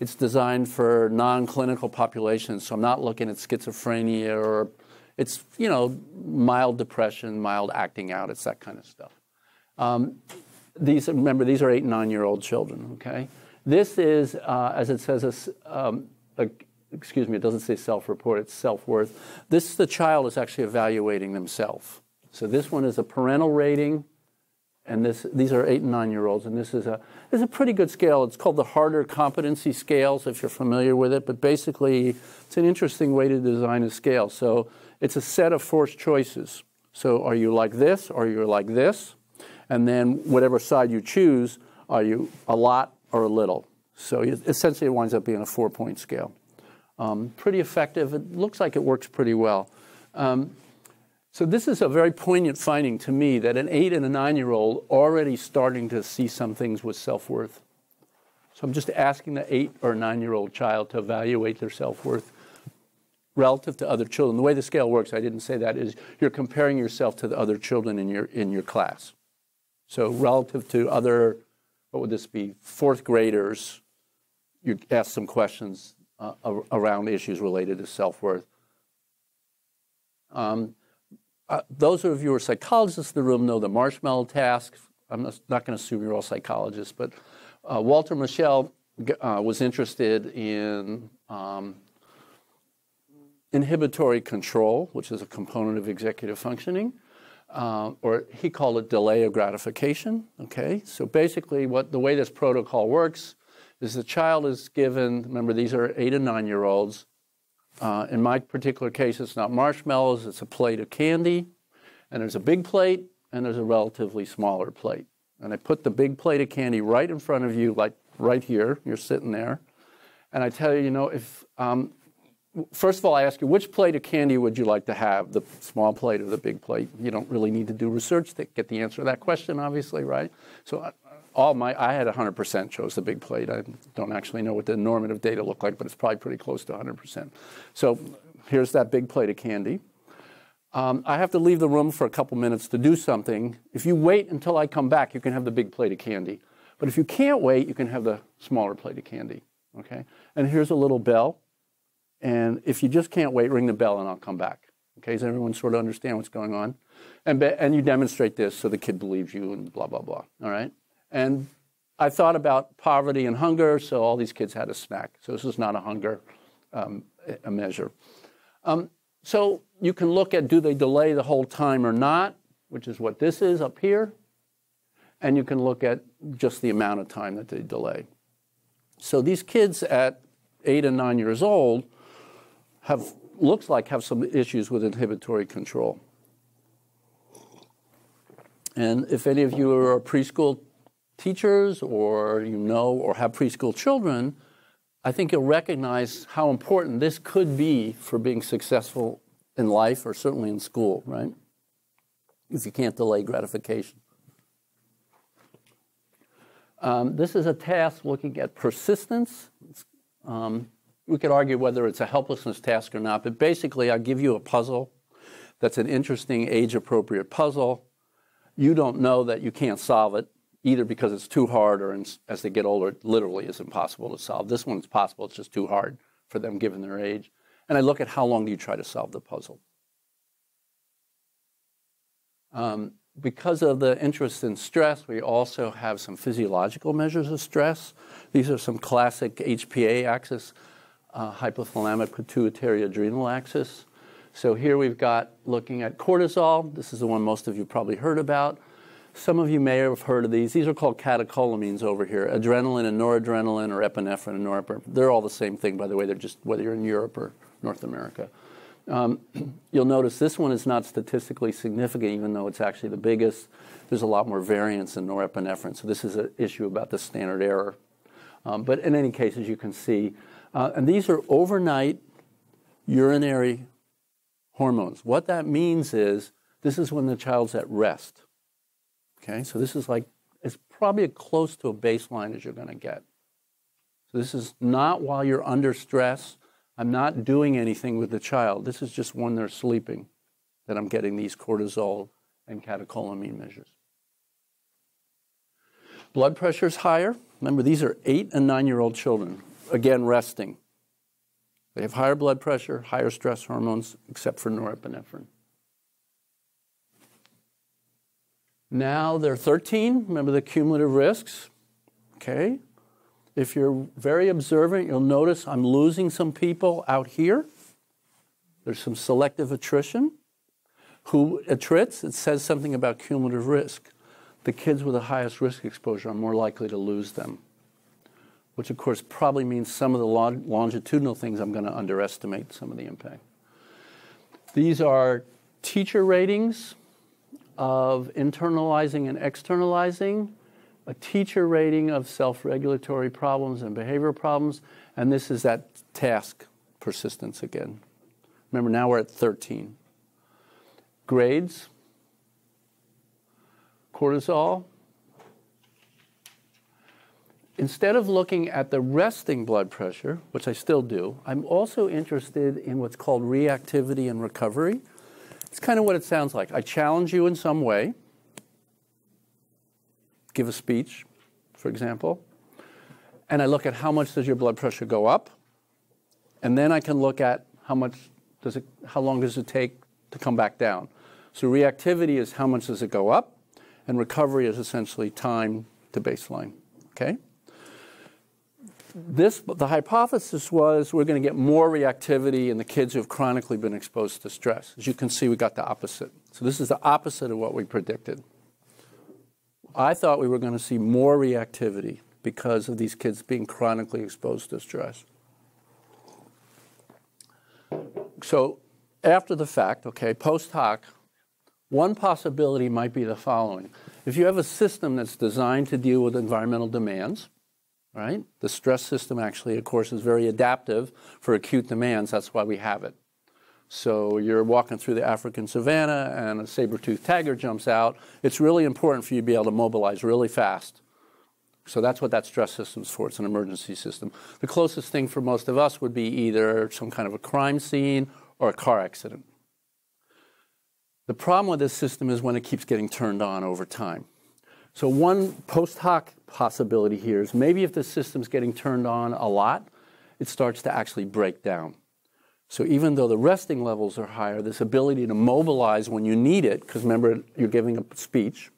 It's designed for non-clinical populations, so I'm not looking at schizophrenia or it's, you know, mild depression, mild acting out, it's that kind of stuff. Um, these, remember, these are eight and nine-year-old children, okay? This is, uh, as it says, a, um, a, excuse me, it doesn't say self-report, it's self-worth. This, the child is actually evaluating themselves. So this one is a parental rating, and this, these are eight and nine-year-olds, and this is a, this is a pretty good scale. It's called the Harter Competency Scales, if you're familiar with it, but basically it's an interesting way to design a scale. So it's a set of forced choices. So are you like this, or are you like this? And then whatever side you choose, are you a lot or a little? So essentially it winds up being a four-point scale. Um, pretty effective. It looks like it works pretty well. Um, so this is a very poignant finding to me that an eight and a nine-year-old already starting to see some things with self-worth. So I'm just asking the eight or nine-year-old child to evaluate their self-worth relative to other children. The way the scale works, I didn't say that, is you're comparing yourself to the other children in your in your class. So relative to other, what would this be, fourth graders, you ask some questions uh, around issues related to self-worth. Um, uh, those of you who are psychologists in the room know the marshmallow task. I'm not, not going to assume you're all psychologists, but uh, Walter Mischel uh, was interested in um, inhibitory control, which is a component of executive functioning, uh, or he called it delay of gratification. Okay, so basically, what the way this protocol works is the child is given. Remember, these are eight and nine year olds. Uh, in my particular case, it's not marshmallows, it's a plate of candy. And there's a big plate and there's a relatively smaller plate. And I put the big plate of candy right in front of you, like right here. You're sitting there. And I tell you, you know, if, um, first of all, I ask you, which plate of candy would you like to have, the small plate or the big plate? You don't really need to do research to get the answer to that question, obviously, right? So uh, all my, I had 100% chose the big plate. I don't actually know what the normative data look like, but it's probably pretty close to 100%. So here's that big plate of candy. Um, I have to leave the room for a couple minutes to do something. If you wait until I come back, you can have the big plate of candy. But if you can't wait, you can have the smaller plate of candy. Okay? And here's a little bell. And if you just can't wait, ring the bell and I'll come back. Okay? Does everyone sort of understand what's going on? And, and you demonstrate this so the kid believes you and blah, blah, blah. All right? And I thought about poverty and hunger, so all these kids had a snack. So this is not a hunger um, a measure. Um, so you can look at do they delay the whole time or not, which is what this is up here. And you can look at just the amount of time that they delay. So these kids at eight and nine years old have looks like have some issues with inhibitory control. And if any of you are preschool teachers or you know or have preschool children, I think you'll recognize how important this could be for being successful in life or certainly in school, right? If you can't delay gratification. Um, this is a task looking at persistence. Um, we could argue whether it's a helplessness task or not, but basically, I give you a puzzle that's an interesting age appropriate puzzle. You don't know that you can't solve it either because it's too hard or as they get older, it literally is impossible to solve. This one's possible, it's just too hard for them given their age. And I look at how long do you try to solve the puzzle. Um, because of the interest in stress, we also have some physiological measures of stress. These are some classic HPA axis, uh, hypothalamic pituitary adrenal axis. So here we've got looking at cortisol. This is the one most of you probably heard about. Some of you may have heard of these. These are called catecholamines over here adrenaline and noradrenaline, or epinephrine and norepinephrine. They're all the same thing, by the way. They're just whether you're in Europe or North America. Um, you'll notice this one is not statistically significant, even though it's actually the biggest. There's a lot more variance in norepinephrine. So this is an issue about the standard error. Um, but in any case, as you can see, uh, and these are overnight urinary hormones. What that means is this is when the child's at rest. Okay, so this is like, it's probably close to a baseline as you're going to get. So this is not while you're under stress. I'm not doing anything with the child. This is just when they're sleeping that I'm getting these cortisol and catecholamine measures. Blood pressure is higher. Remember, these are eight and nine year old children, again, resting. They have higher blood pressure, higher stress hormones, except for norepinephrine. Now they're 13. Remember the cumulative risks? Okay. If you're very observant, you'll notice I'm losing some people out here. There's some selective attrition. Who attrits? It says something about cumulative risk. The kids with the highest risk exposure are more likely to lose them, which of course probably means some of the longitudinal things I'm going to underestimate some of the impact. These are teacher ratings of internalizing and externalizing, a teacher rating of self regulatory problems and behavioral problems, and this is that task persistence again. Remember, now we're at 13. Grades, cortisol. Instead of looking at the resting blood pressure, which I still do, I'm also interested in what's called reactivity and recovery. It's kind of what it sounds like. I challenge you in some way, give a speech, for example, and I look at how much does your blood pressure go up, and then I can look at how much does it, how long does it take to come back down. So reactivity is how much does it go up, and recovery is essentially time to baseline. Okay this, the hypothesis was we're going to get more reactivity in the kids who have chronically been exposed to stress. As you can see, we got the opposite. So this is the opposite of what we predicted. I thought we were going to see more reactivity because of these kids being chronically exposed to stress. So after the fact, okay, post hoc, one possibility might be the following. If you have a system that's designed to deal with environmental demands, right? The stress system actually, of course, is very adaptive for acute demands. That's why we have it. So you're walking through the African savannah and a saber-toothed tiger jumps out. It's really important for you to be able to mobilize really fast. So that's what that stress system's for. It's an emergency system. The closest thing for most of us would be either some kind of a crime scene or a car accident. The problem with this system is when it keeps getting turned on over time. So one post hoc possibility here is maybe if the system's getting turned on a lot, it starts to actually break down. So even though the resting levels are higher, this ability to mobilize when you need it, because remember you're giving a speech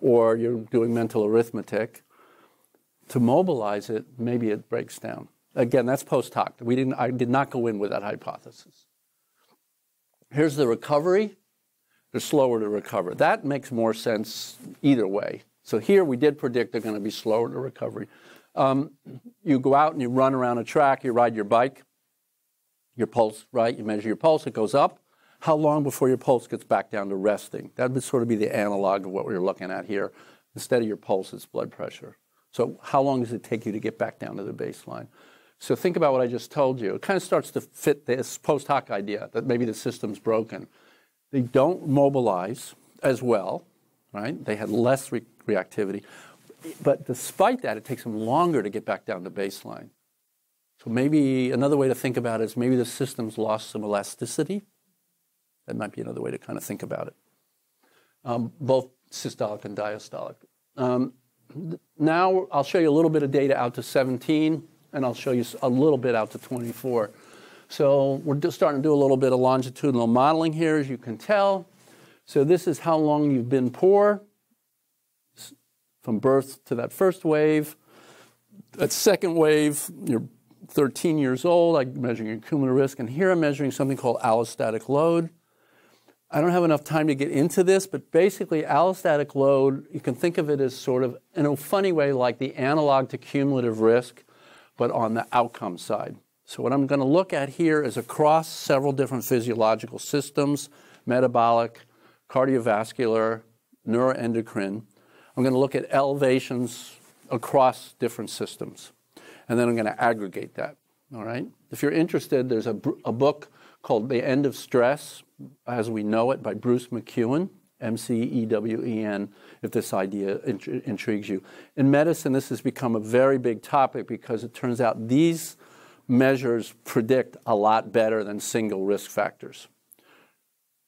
or you're doing mental arithmetic, to mobilize it, maybe it breaks down. Again, that's post hoc. We didn't, I did not go in with that hypothesis. Here's the recovery. They're slower to recover. That makes more sense either way. So here we did predict they're going to be slower to recovery. Um, you go out and you run around a track, you ride your bike, your pulse, right? You measure your pulse, it goes up. How long before your pulse gets back down to resting? That would sort of be the analog of what we are looking at here. Instead of your pulse, it's blood pressure. So how long does it take you to get back down to the baseline? So think about what I just told you. It kind of starts to fit this post hoc idea that maybe the system's broken. They don't mobilize as well, right? They had less re- reactivity. But despite that, it takes them longer to get back down to baseline. So maybe another way to think about it is maybe the system's lost some elasticity. That might be another way to kind of think about it. Um, both systolic and diastolic. Um, now I'll show you a little bit of data out to 17, and I'll show you a little bit out to 24. So we're just starting to do a little bit of longitudinal modeling here, as you can tell. So this is how long you've been poor from birth to that first wave. That second wave, you're 13 years old, I'm measuring your cumulative risk, and here I'm measuring something called allostatic load. I don't have enough time to get into this, but basically, allostatic load, you can think of it as sort of, in a funny way, like the analog to cumulative risk, but on the outcome side. So, what I'm going to look at here is across several different physiological systems metabolic, cardiovascular, neuroendocrine. I'm going to look at elevations across different systems. And then I'm going to aggregate that. All right? If you're interested, there's a, a book called The End of Stress as We Know It by Bruce McEwen, M C E W E N, if this idea int- intrigues you. In medicine, this has become a very big topic because it turns out these measures predict a lot better than single risk factors.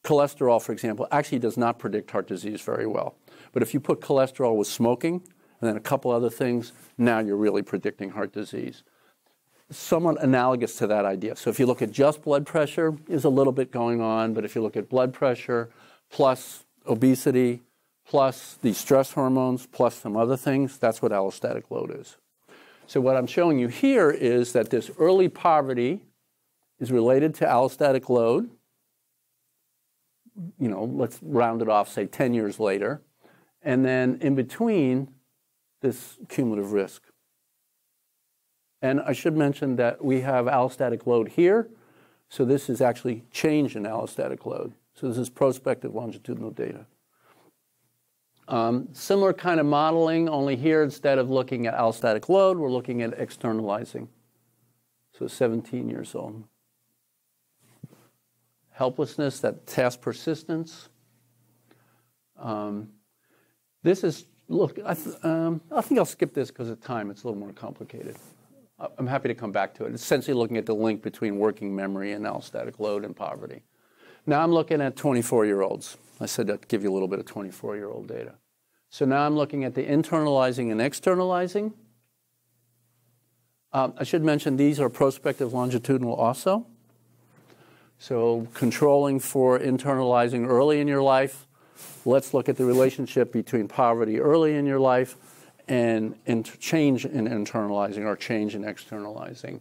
Cholesterol, for example, actually does not predict heart disease very well. But if you put cholesterol with smoking and then a couple other things, now you're really predicting heart disease. Somewhat analogous to that idea. So if you look at just blood pressure, is a little bit going on, but if you look at blood pressure plus obesity plus the stress hormones plus some other things, that's what allostatic load is. So what I'm showing you here is that this early poverty is related to allostatic load. You know, let's round it off, say 10 years later. And then in between, this cumulative risk. And I should mention that we have allostatic load here. So this is actually change in allostatic load. So this is prospective longitudinal data. Um, similar kind of modeling, only here instead of looking at allostatic load, we're looking at externalizing. So 17 years old. Helplessness, that task persistence. Um, this is, look, I, th- um, I think I'll skip this because of time. It's a little more complicated. I'm happy to come back to it. It's essentially looking at the link between working memory and allostatic load and poverty. Now I'm looking at 24 year olds. I said I'd give you a little bit of 24 year old data. So now I'm looking at the internalizing and externalizing. Um, I should mention these are prospective longitudinal also. So controlling for internalizing early in your life. Let's look at the relationship between poverty early in your life and change in internalizing or change in externalizing.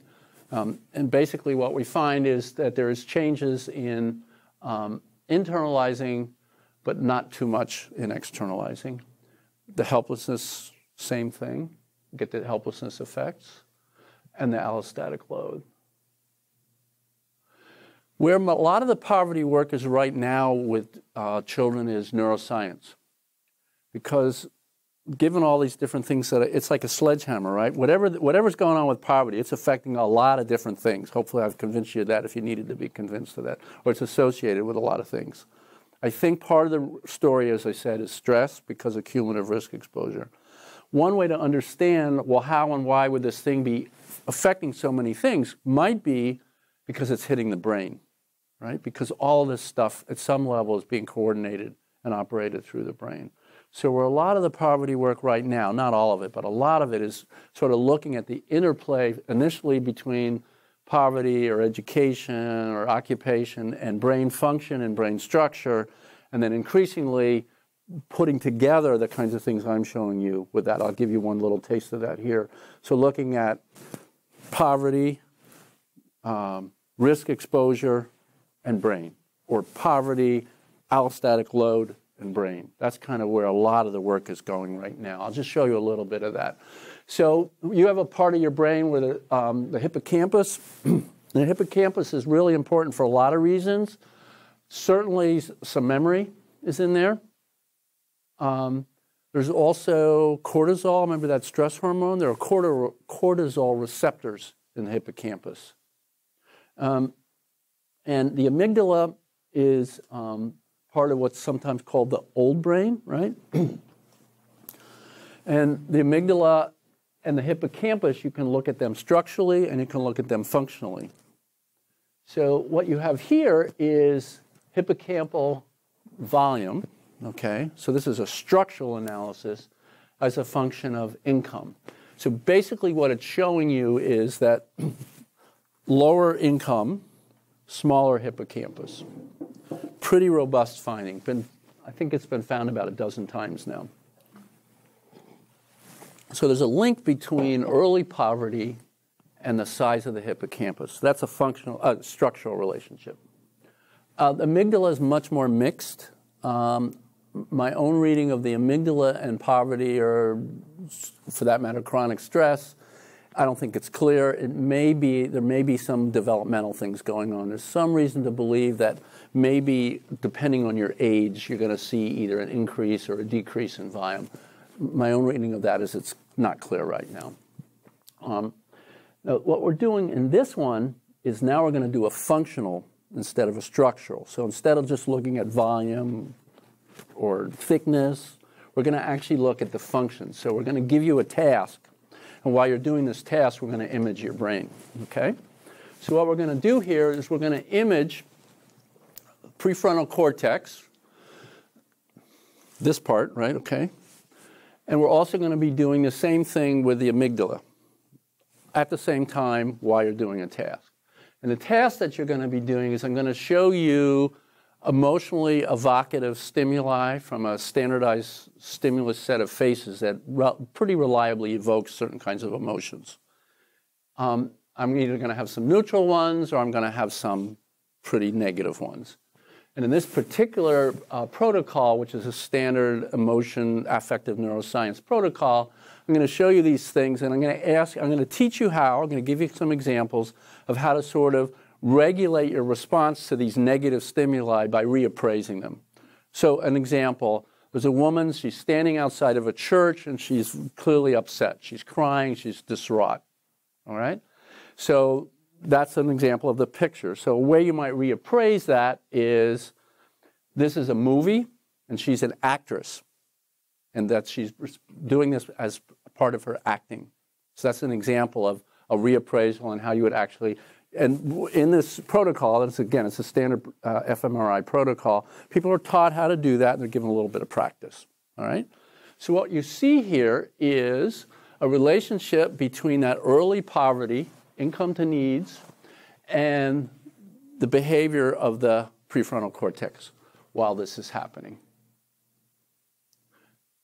Um, and basically what we find is that there's changes in um, internalizing, but not too much in externalizing. The helplessness, same thing, get the helplessness effects, and the allostatic load. Where a lot of the poverty work is right now with uh, children is neuroscience. Because given all these different things that it's like a sledgehammer, right? Whatever whatever's going on with poverty, it's affecting a lot of different things. Hopefully, I've convinced you of that if you needed to be convinced of that, or it's associated with a lot of things. I think part of the story, as I said, is stress because of cumulative risk exposure. One way to understand, well, how and why would this thing be affecting so many things might be because it's hitting the brain, right? Because all this stuff at some level is being coordinated and operated through the brain. So where a lot of the poverty work right now, not all of it, but a lot of it is sort of looking at the interplay initially between poverty or education or occupation and brain function and brain structure, and then increasingly putting together the kinds of things I'm showing you with that. I'll give you one little taste of that here. So looking at poverty, um, risk exposure, and brain, or poverty, allostatic load, and brain. That's kind of where a lot of the work is going right now. I'll just show you a little bit of that. So you have a part of your brain where the, um, the hippocampus, the hippocampus is really important for a lot of reasons. Certainly some memory is in there. Um, there's also cortisol. Remember that stress hormone? There are cortisol receptors in the hippocampus. Um, and the amygdala is um, part of what's sometimes called the old brain, right? and the amygdala and the hippocampus, you can look at them structurally and you can look at them functionally. So what you have here is hippocampal volume, okay? So this is a structural analysis as a function of income. So basically what it's showing you is that lower income, smaller hippocampus pretty robust finding. Been, I think it's been found about a dozen times now. So there's a link between early poverty and the size of the hippocampus. That's a functional, uh, structural relationship. Uh, the amygdala is much more mixed. Um, my own reading of the amygdala and poverty, or for that matter, chronic stress, I don't think it's clear. It may be there may be some developmental things going on. There's some reason to believe that maybe depending on your age, you're going to see either an increase or a decrease in volume. My own reading of that is it's not clear right now. Um, now, what we're doing in this one is now we're going to do a functional instead of a structural. So instead of just looking at volume or thickness, we're going to actually look at the function. So we're going to give you a task, and while you're doing this task, we're going to image your brain. Okay? So what we're going to do here is we're going to image prefrontal cortex, this part, right? Okay. And we're also going to be doing the same thing with the amygdala at the same time while you're doing a task. And the task that you're going to be doing is I'm going to show you emotionally evocative stimuli from a standardized stimulus set of faces that re- pretty reliably evokes certain kinds of emotions. Um, I'm either going to have some neutral ones or I'm going to have some pretty negative ones. And in this particular uh, protocol, which is a standard emotion affective neuroscience protocol, I'm going to show you these things and I'm going to ask, I'm going to teach you how, I'm going to give you some examples of how to sort of regulate your response to these negative stimuli by reappraising them. So, an example there's a woman, she's standing outside of a church and she's clearly upset. She's crying, she's distraught. All right? So, that's an example of the picture. So a way you might reappraise that is this is a movie and she's an actress and that she's doing this as part of her acting. So that's an example of a reappraisal and how you would actually and in this protocol, it's again, it's a standard uh, fMRI protocol. People are taught how to do that, and they're given a little bit of practice. All right. So what you see here is a relationship between that early poverty income to needs, and the behavior of the prefrontal cortex while this is happening.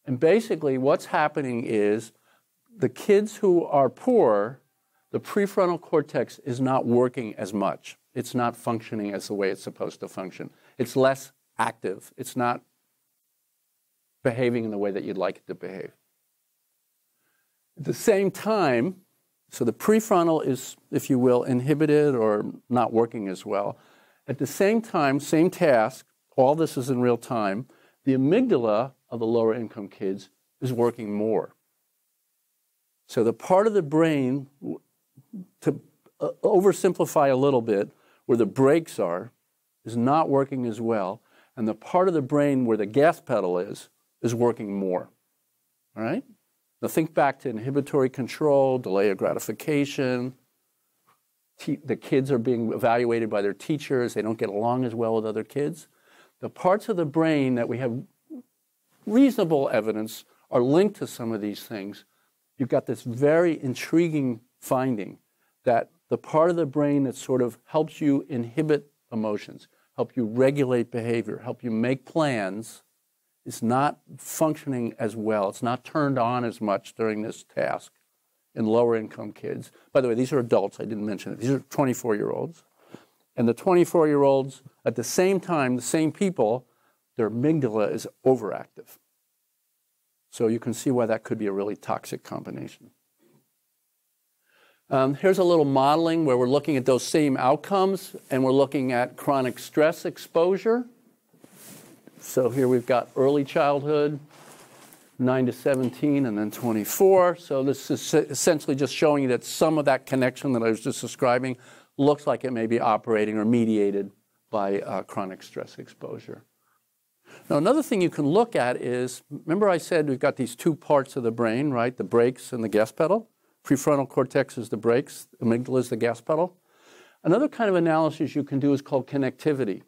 And basically, what's happening is the kids who are poor, the prefrontal cortex is not working as much. It's not functioning as the way it's supposed to function. It's less active. It's not behaving in the way that you'd like it to behave. At the same time, so the prefrontal is, if you will, inhibited or not working as well. At the same time, same task, all this is in real time, the amygdala of the lower income kids is working more. So the part of the brain, to uh, oversimplify a little bit, where the brakes are, is not working as well, and the part of the brain where the gas pedal is, is working more. All right? Now think back to inhibitory control, delay of gratification. the kids are being evaluated by their teachers. They don't get along as well with other kids. The parts of the brain that we have reasonable evidence are linked to some of these things. You've got this very intriguing finding that the part of the brain that sort of helps you inhibit emotions, help you regulate behavior, help you make plans, is not functioning as well. It's not turned on as much during this task in lower income kids. By the way, these are adults, I didn't mention it. These are 24 year olds. And the 24 year olds, at the same time, the same people, their amygdala is overactive. So you can see why that could be a really toxic combination. Um, here's a little modeling where we're looking at those same outcomes and we're looking at chronic stress exposure. So here we've got early childhood, 9 to 17, and then 24. So this is essentially just showing you that some of that connection that I was just describing looks like it may be operating or mediated by uh, chronic stress exposure. Now, another thing you can look at is remember, I said we've got these two parts of the brain, right? The brakes and the gas pedal. Prefrontal cortex is the brakes, amygdala is the gas pedal. Another kind of analysis you can do is called connectivity.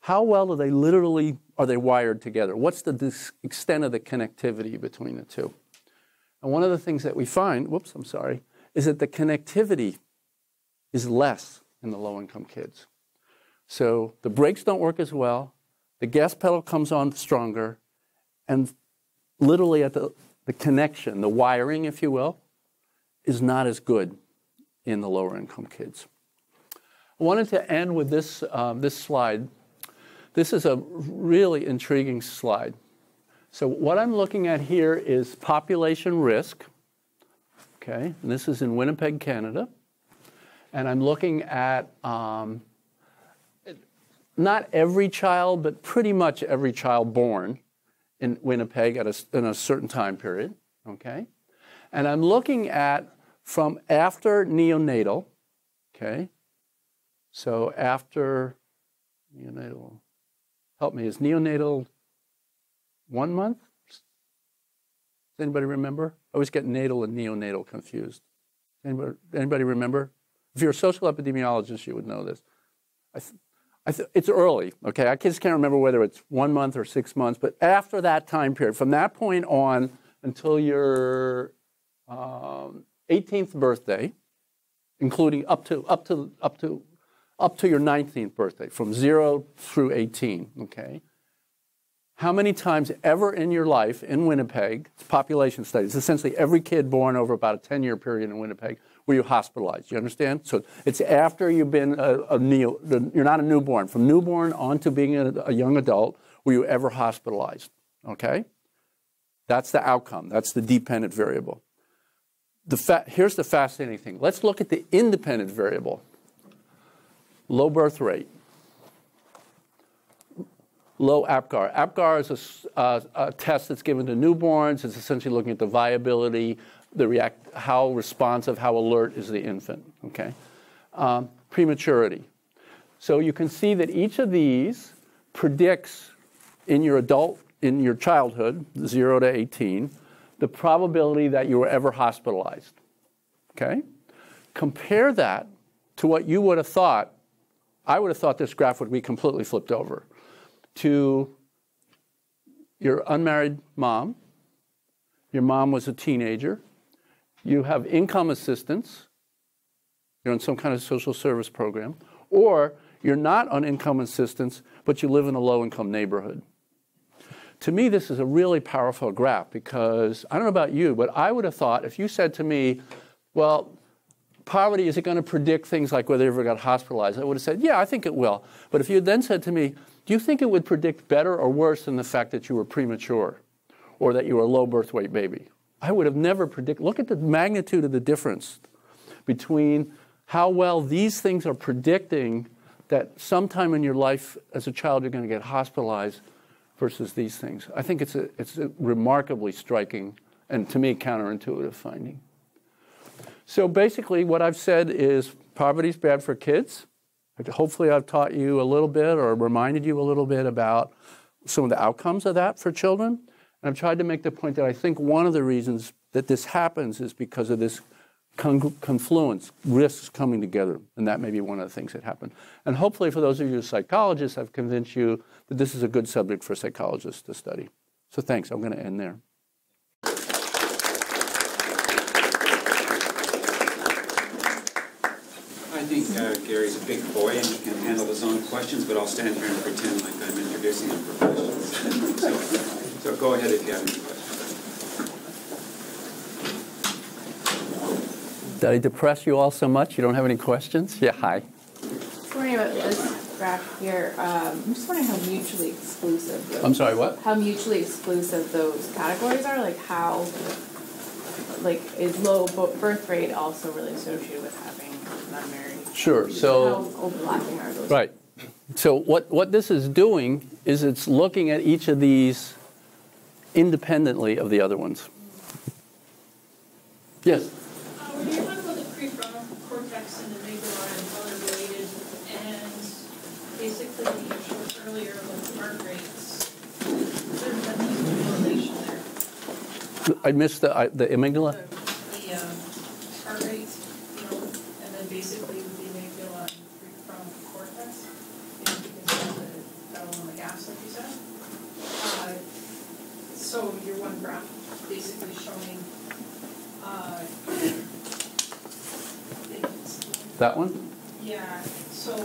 How well are they literally are they wired together? What's the extent of the connectivity between the two? And one of the things that we find, whoops, I'm sorry, is that the connectivity is less in the low income kids. So the brakes don't work as well, the gas pedal comes on stronger, and literally at the, the connection, the wiring, if you will, is not as good in the lower income kids. I wanted to end with this, um, this slide this is a really intriguing slide. So what I'm looking at here is population risk, okay, and this is in Winnipeg, Canada. And I'm looking at um, not every child, but pretty much every child born in Winnipeg at a, in a certain time period, okay? And I'm looking at from after neonatal, okay, So after neonatal, help me, is neonatal one month? Does anybody remember? I always get natal and neonatal confused. Anybody, anybody remember? If you're a social epidemiologist, you would know this. I th- I th- it's early, okay? I just can't remember whether it's one month or six months, but after that time period, from that point on until your um, 18th birthday, including up to up to up to up to your 19th birthday, from zero through 18, okay? How many times ever in your life in Winnipeg, it's population studies, essentially every kid born over about a 10 year period in Winnipeg, were you hospitalized? You understand? So it's after you've been a, a neo, you're not a newborn. From newborn on to being a, a young adult, were you ever hospitalized? Okay? That's the outcome. That's the dependent variable. The here's the fascinating thing. Let's look at the independent variable. Low birth rate. Low APGAR. APGAR is a uh, a test that's given to newborns. It's essentially looking at the viability, the react, how responsive, how alert is the infant. Okay, um, prematurity. So you can see that each of these predicts in your adult, in your childhood, zero to 18, the probability that you were ever hospitalized. Okay, compare that to what you would have thought. I would have thought this graph would be completely flipped over to your unmarried mom. Your mom was a teenager. You have income assistance. You're on some kind of social service program. Or you're not on income assistance, but you live in a low income neighborhood. To me, this is a really powerful graph because I don't know about you, but I would have thought if you said to me, well, poverty, is it going to predict things like whether you ever got hospitalized? I would have said, yeah, I think it will. But if you had then said to me, do you think it would predict better or worse than the fact that you were premature or that you were a low birth weight baby? I would have never predicted. Look at the magnitude of the difference between how well these things are predicting that sometime in your life as a child you're going to get hospitalized versus these things. I think it's a, it's a remarkably striking and to me counterintuitive finding. So basically, what I've said is poverty is bad for kids. Hopefully, I've taught you a little bit or reminded you a little bit about some of the outcomes of that for children. And I've tried to make the point that I think one of the reasons that this happens is because of this con- confluence, risks coming together. And that may be one of the things that happen. And hopefully, for those of you psychologists, I've convinced you that this is a good subject for psychologists to study. So thanks. I'm going to end there. I think uh, Gary's a big boy and he can handle his own questions, but I'll stand here and pretend like I'm introducing him for questions. So, so go ahead if you have any questions. Did I depress you all so much you don't have any questions? Yeah, hi. Just about this graph here. Um, I'm just wondering how mutually exclusive. Those, I'm sorry, what? How mutually exclusive those categories are. Like how, like is low birth rate also really associated with having an unmarried? Sure. So. how overlapping are those? Right. So what, what this is doing is it's looking at each of these independently of the other ones. Yes. Uh, When you're talking about the prefrontal cortex and amygdala and how they're related, and basically you showed earlier about the rates, there's definitely a correlation there. I missed the, I- the amygdala. The, the, um, heart rate, you know, and then basically the amygdala prefrontal cortex, you know, because of the pedal gas, like you said. Uh, So your one graph basically showing, uh, That one? yeah, so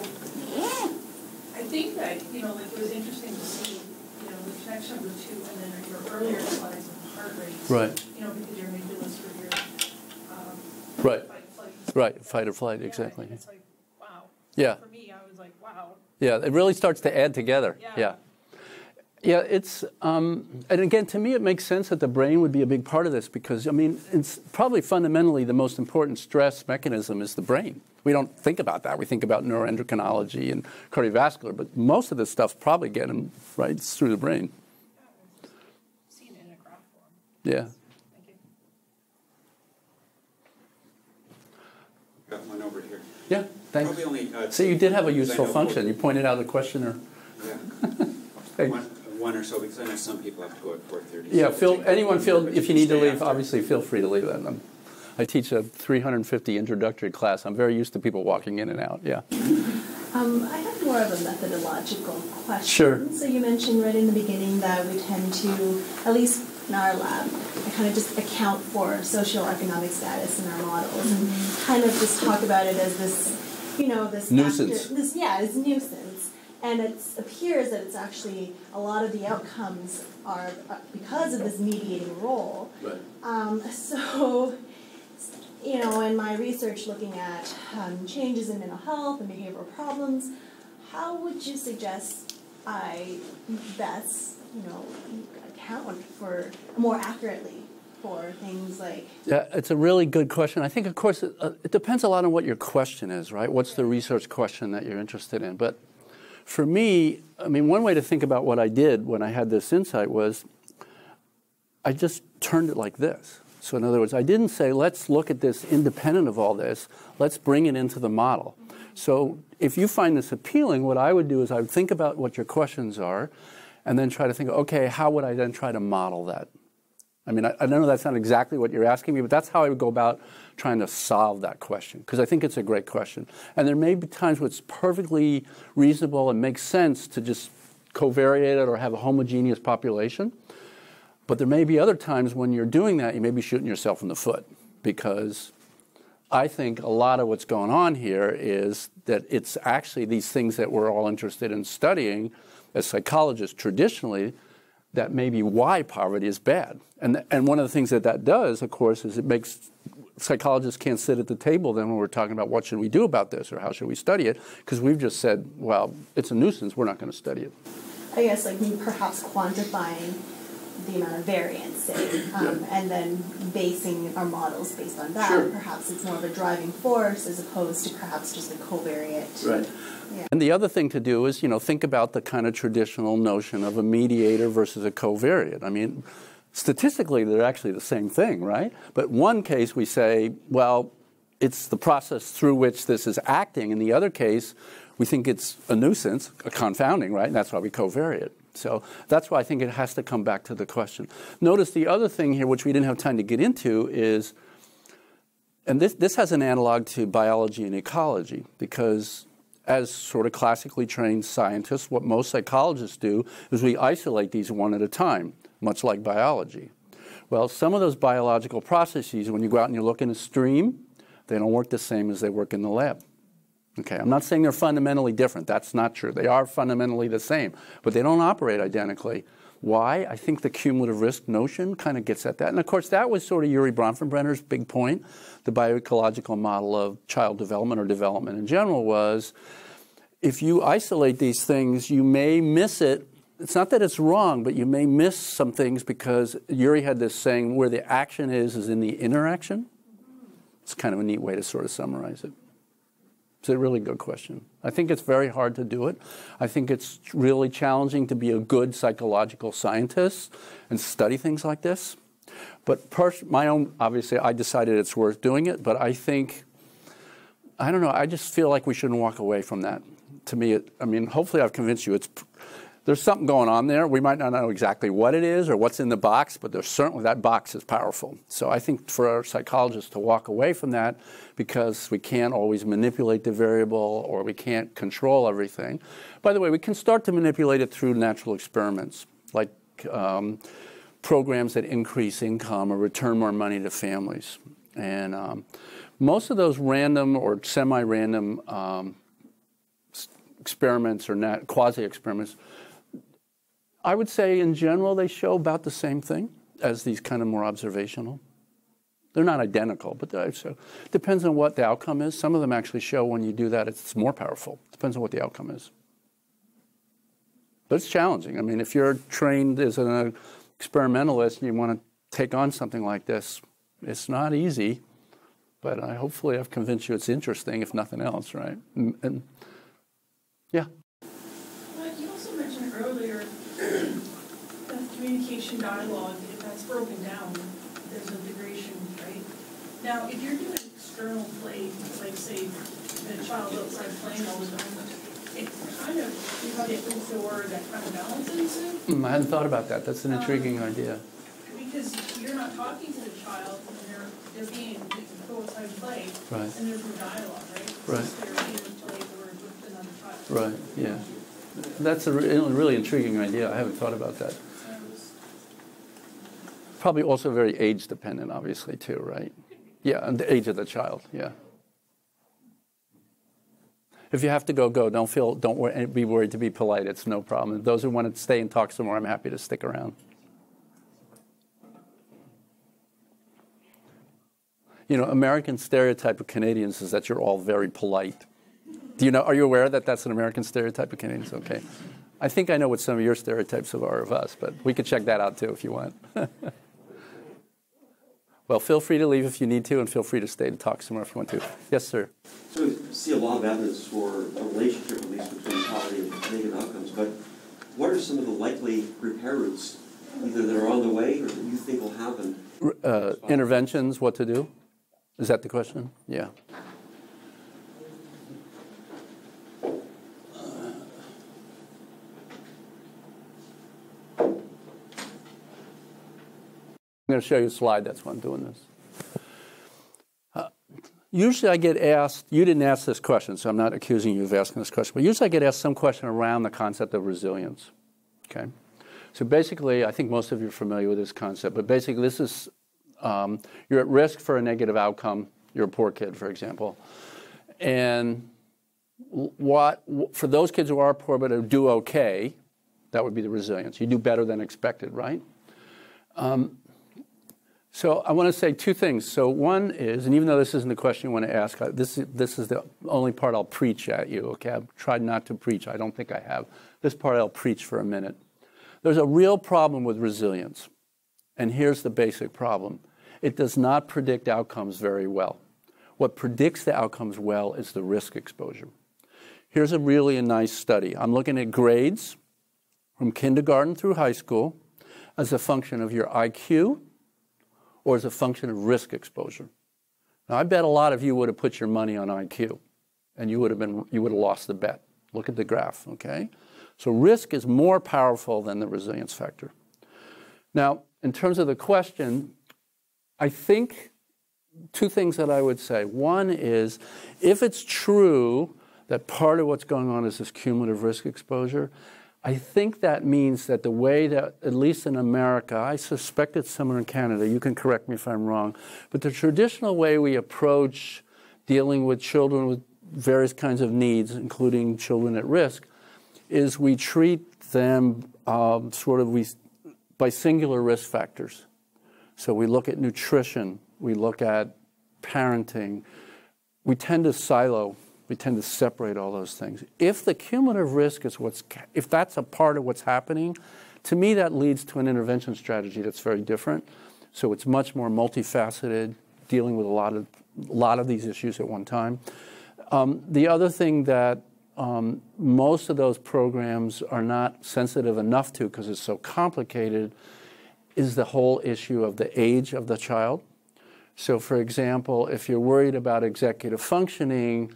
I think that, you know, like it was interesting to see, you know, the connection of the two and then your earlier slides of heart rates. Right. You know, because your amygdala's for your, um, Right. fight, flight. Right. Fight or flight. Yeah, Exactly. It's like, wow. Yeah. For me, I was like, wow, Yeah. It really starts to add together. Yeah. Yeah. Yeah, it's, um, and again, to me, it makes sense that the brain would be a big part of this because, I mean, it's probably fundamentally the most important stress mechanism is the brain. We don't think about that. We think about neuroendocrinology and cardiovascular, but most of this stuff's probably getting right through the brain. yeah, I've seen it in a graph form. Yeah. Thank you. Got one over here. Yeah. Thanks. Probably only. uh, So you did have a useful function. You pointed out the questioner. Yeah. Thanks. One, one or so, because I know some people have to go at four thirty. Yeah, feel, anyone feel, if you need to leave, obviously feel free to leave. I'm- I teach a 350 introductory class. I'm very used to people walking in and out, yeah. Um, I have more of a methodological question. Sure. So you mentioned right in the beginning that we tend to, at least in our lab, kind of just account for social economic status in our models and kind of just talk about it as this, you know, this Nuisance. factor- this yeah, it's nuisance. And it appears that it's actually a lot of the outcomes are uh, because of this mediating role. Right. Um, so, you know, in my research looking at um, changes in mental health and behavioral problems, how would you suggest I best, you know, account for more accurately for things like Yeah, it's a really good question. I think, of course, it, uh, it depends a lot on what your question is, right? What's the research question that you're interested in? But for me, I mean, one way to think about what I did when I had this insight was I just turned it like this. So, in other words, I didn't say, let's look at this independent of all this, let's bring it into the model. So, if you find this appealing, what I would do is I would think about what your questions are and then try to think, okay, how would I then try to model that? I mean, I, I know that's not exactly what you're asking me, but that's how I would go about trying to solve that question because I think it's a great question. And there may be times where it's perfectly reasonable and makes sense to just covariate it or have a homogeneous population. But there may be other times when you're doing that, you may be shooting yourself in the foot because I think a lot of what's going on here is that it's actually these things that we're all interested in studying as psychologists traditionally that may be why poverty is bad. And, and one of the things that that does, of course, is it makes psychologists can't sit at the table then when we're talking about what should we do about this or how should we study it because we've just said, well, it's a nuisance, we're not going to study it. I guess like perhaps quantifying the amount of variance, say, um, and then basing our models based on that. Sure. Perhaps it's more of a driving force as opposed to perhaps just a covariate. Yeah. And the other thing to do is, you know, think about the kind of traditional notion of a mediator versus a covariate. I mean, statistically, they're actually the same thing, right? But one case we say, well, it's the process through which this is acting. In the other case, we think it's a nuisance, a confounding, right? And that's why we covariate. So that's why I think it has to come back to the question. Notice the other thing here, which we didn't have time to get into, is, and this, this has an analog to biology and ecology, because as sort of classically trained scientists, what most psychologists do is we isolate these one at a time, much like biology. Well, some of those biological processes, when you go out and you look in a stream, they don't work the same as they work in the lab. Okay, I'm not saying they're fundamentally different. That's not true. They are fundamentally the same, but they don't operate identically. Why? I think the cumulative risk notion kind of gets at that. And of course, that was sort of Urie Bronfenbrenner's big point. The bioecological model of child development or development in general was if you isolate these things, you may miss it. It's not that it's wrong, but you may miss some things because Urie had this saying where the action is, is in the interaction. It's kind of a neat way to sort of summarize it. It's a really good question. I think it's very hard to do it. I think it's really challenging to be a good psychological scientist and study things like this. But my own, obviously, I decided it's worth doing it, but I think, I don't know, I just feel like we shouldn't walk away from that. To me, it, I mean, hopefully I've convinced you it's there's something going on there. We might not know exactly what it is or what's in the box, but there's certainly that box is powerful. So I think for our psychologists to walk away from that because we can't always manipulate the variable or we can't control everything. By the way, we can start to manipulate it through natural experiments like um, programs that increase income or return more money to families. And um, most of those random or semi random um, experiments or quasi experiments I would say in general they show about the same thing as these kind of more observational. They're not identical, but they. Depends on what the outcome is. Some of them actually show when you do that it's more powerful. Depends on what the outcome is. But it's challenging. I mean, if you're trained as an experimentalist and you want to take on something like this, it's not easy. But I hopefully I've convinced you it's interesting, if nothing else, right? And, and yeah. But you also mentioned earlier that communication dialogue, if that's broken down, there's a degradation, right? Now, if you're doing external play, like say the child outside playing all the time, it kind of, you have to that kind of balance ensues. Hmm, I hadn't thought about that. That's an intriguing idea. Because you're not talking to the child, and they're, they're being, go outside play, Right. and there's no dialogue, right? Right. It's just They're being played or with another child. Right, yeah. That's a re- really intriguing idea. I haven't thought about that. Probably also very age dependent, obviously, too, right? Yeah, and the age of the child, yeah. If you have to go, go. Don't feel, don't wor- be worried to be polite. It's no problem. Those who want to stay and talk some more, I'm happy to stick around. You know, American stereotype of Canadians is that you're all very polite. Do you know? Are you aware that that's an American stereotype of Canadians? Okay. I think I know what some of your stereotypes of are of us, but we could check that out too if you want. well, feel free to leave if you need to, and feel free to stay to talk some more if you want to. Yes, sir. So we see a lot of evidence for a relationship, at least between poverty and negative outcomes, but what are some of the likely repair routes, either that are on the way or that you think will happen? Uh, interventions, what to do? Is that the question? Yeah. Going to show you a slide. That's why I'm doing this. Uh, usually I get asked, you didn't ask this question, so I'm not accusing you of asking this question, but usually I get asked some question around the concept of resilience. Okay? So basically, I think most of you are familiar with this concept, but basically, this is um, you're at risk for a negative outcome. You're a poor kid, for example. And what, for those kids who are poor but do okay, that would be the resilience. You do better than expected, right? Um, so I want to say two things. So one is, and even though this isn't the question you want to ask, this is, this is the only part I'll preach at you. Okay, I've tried not to preach. I don't think I have. This part I'll preach for a minute. There's a real problem with resilience, and here's the basic problem: it does not predict outcomes very well. What predicts the outcomes well is the risk exposure. Here's a really nice study. I'm looking at grades from kindergarten through high school as a function of your IQ or as a function of risk exposure. Now, I bet a lot of you would have put your money on IQ, and you would have been you would have lost the bet. Look at the graph, okay? So risk is more powerful than the resilience factor. Now, in terms of the question, I think two things that I would say. One is if it's true that part of what's going on is this cumulative risk exposure, I think that means that the way that, at least in America, I suspect it's similar in Canada, you can correct me if I'm wrong, but the traditional way we approach dealing with children with various kinds of needs, including children at risk, is we treat them um, sort of we, by singular risk factors. So we look at nutrition, we look at parenting. We tend to silo, we tend to separate all those things. If the cumulative risk is what's, if that's a part of what's happening, to me that leads to an intervention strategy that's very different. So it's much more multifaceted, dealing with a lot of, a lot of these issues at one time. Um, the other thing that um, most of those programs are not sensitive enough to because it's so complicated is the whole issue of the age of the child. So, for example, if you're worried about executive functioning,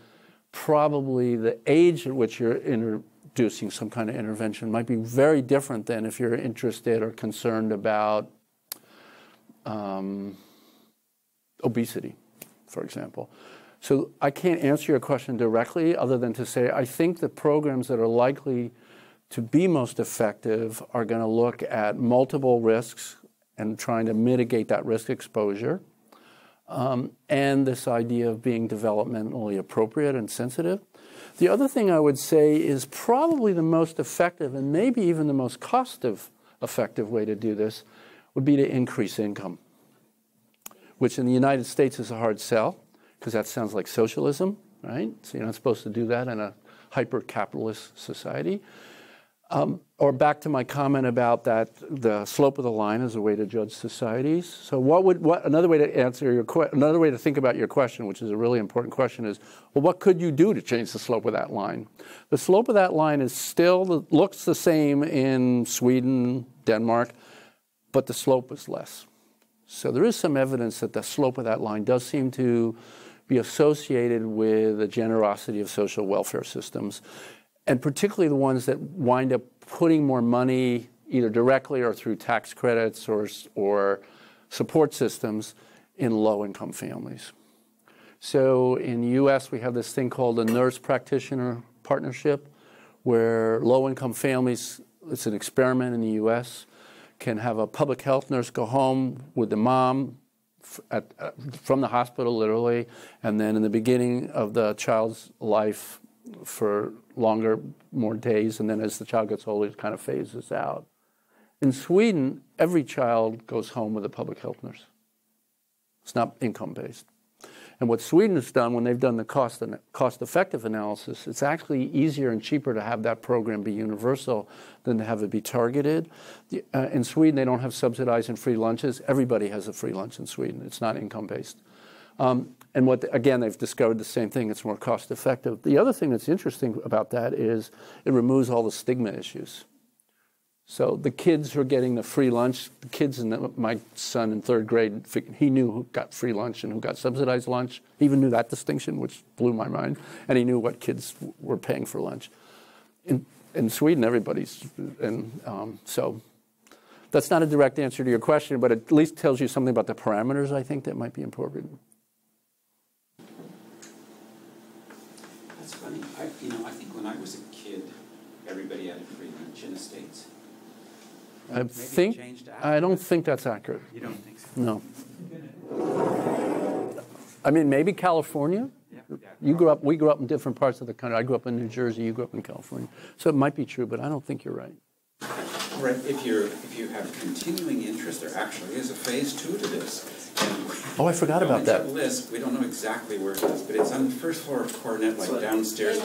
probably the age at which you're introducing some kind of intervention might be very different than if you're interested or concerned about um, obesity, for example. So, I can't answer your question directly other than to say I think the programs that are likely to be most effective are going to look at multiple risks and trying to mitigate that risk exposure. Um, and this idea of being developmentally appropriate and sensitive. The other thing I would say is probably the most effective and maybe even the most cost effective way to do this would be to increase income, which in the United States is a hard sell because that sounds like socialism, right? So you're not supposed to do that in a hyper capitalist society. Um, or back to my comment about that the slope of the line is a way to judge societies. So what would what another way to answer your que- another way to think about your question, which is a really important question, is well, what could you do to change the slope of that line? The slope of that line is still looks the same in Sweden, Denmark, but the slope is less. So there is some evidence that the slope of that line does seem to be associated with the generosity of social welfare systems, and particularly the ones that wind up putting more money either directly or through tax credits or, or support systems in low income families. So in the US, we have this thing called the nurse practitioner partnership, where low income families, it's an experiment in the US, can have a public health nurse go home with the mom at, uh, from the hospital, literally, and then in the beginning of the child's life for longer, more days, and then as the child gets older, it kind of phases out. In Sweden, every child goes home with a public health nurse. It's not income based. And what Sweden has done when they've done the cost, cost effective analysis, it's actually easier and cheaper to have that program be universal than to have it be targeted. Uh, in Sweden, they don't have subsidized and free lunches. Everybody has a free lunch in Sweden. It's not income based. Um, and what, again, they've discovered the same thing. It's more cost effective. The other thing that's interesting about that is it removes all the stigma issues. So the kids who are getting the free lunch, the kids in the, my son in third grade, he knew who got free lunch and who got subsidized lunch. He even knew that distinction, which blew my mind. And he knew what kids were paying for lunch. In, in Sweden, everybody's, and um, so that's not a direct answer to your question, but it at least tells you something about the parameters I think that might be important. That's funny. I, you know, I think when I was a kid, everybody had a free lunch in the States. I Maybe think, I don't think that's accurate. You don't think so? No. I mean, maybe California. Yeah, yeah, You grew up, we grew up in different parts of the country. I grew up in New Jersey, you grew up in California. So it might be true, but I don't think you're right. Right, if you're, if you have continuing interest, there actually is a phase two to this. And Oh, I forgot about that. trouble is, we don't know exactly where it is, but it's on the first floor of Cornett, like downstairs.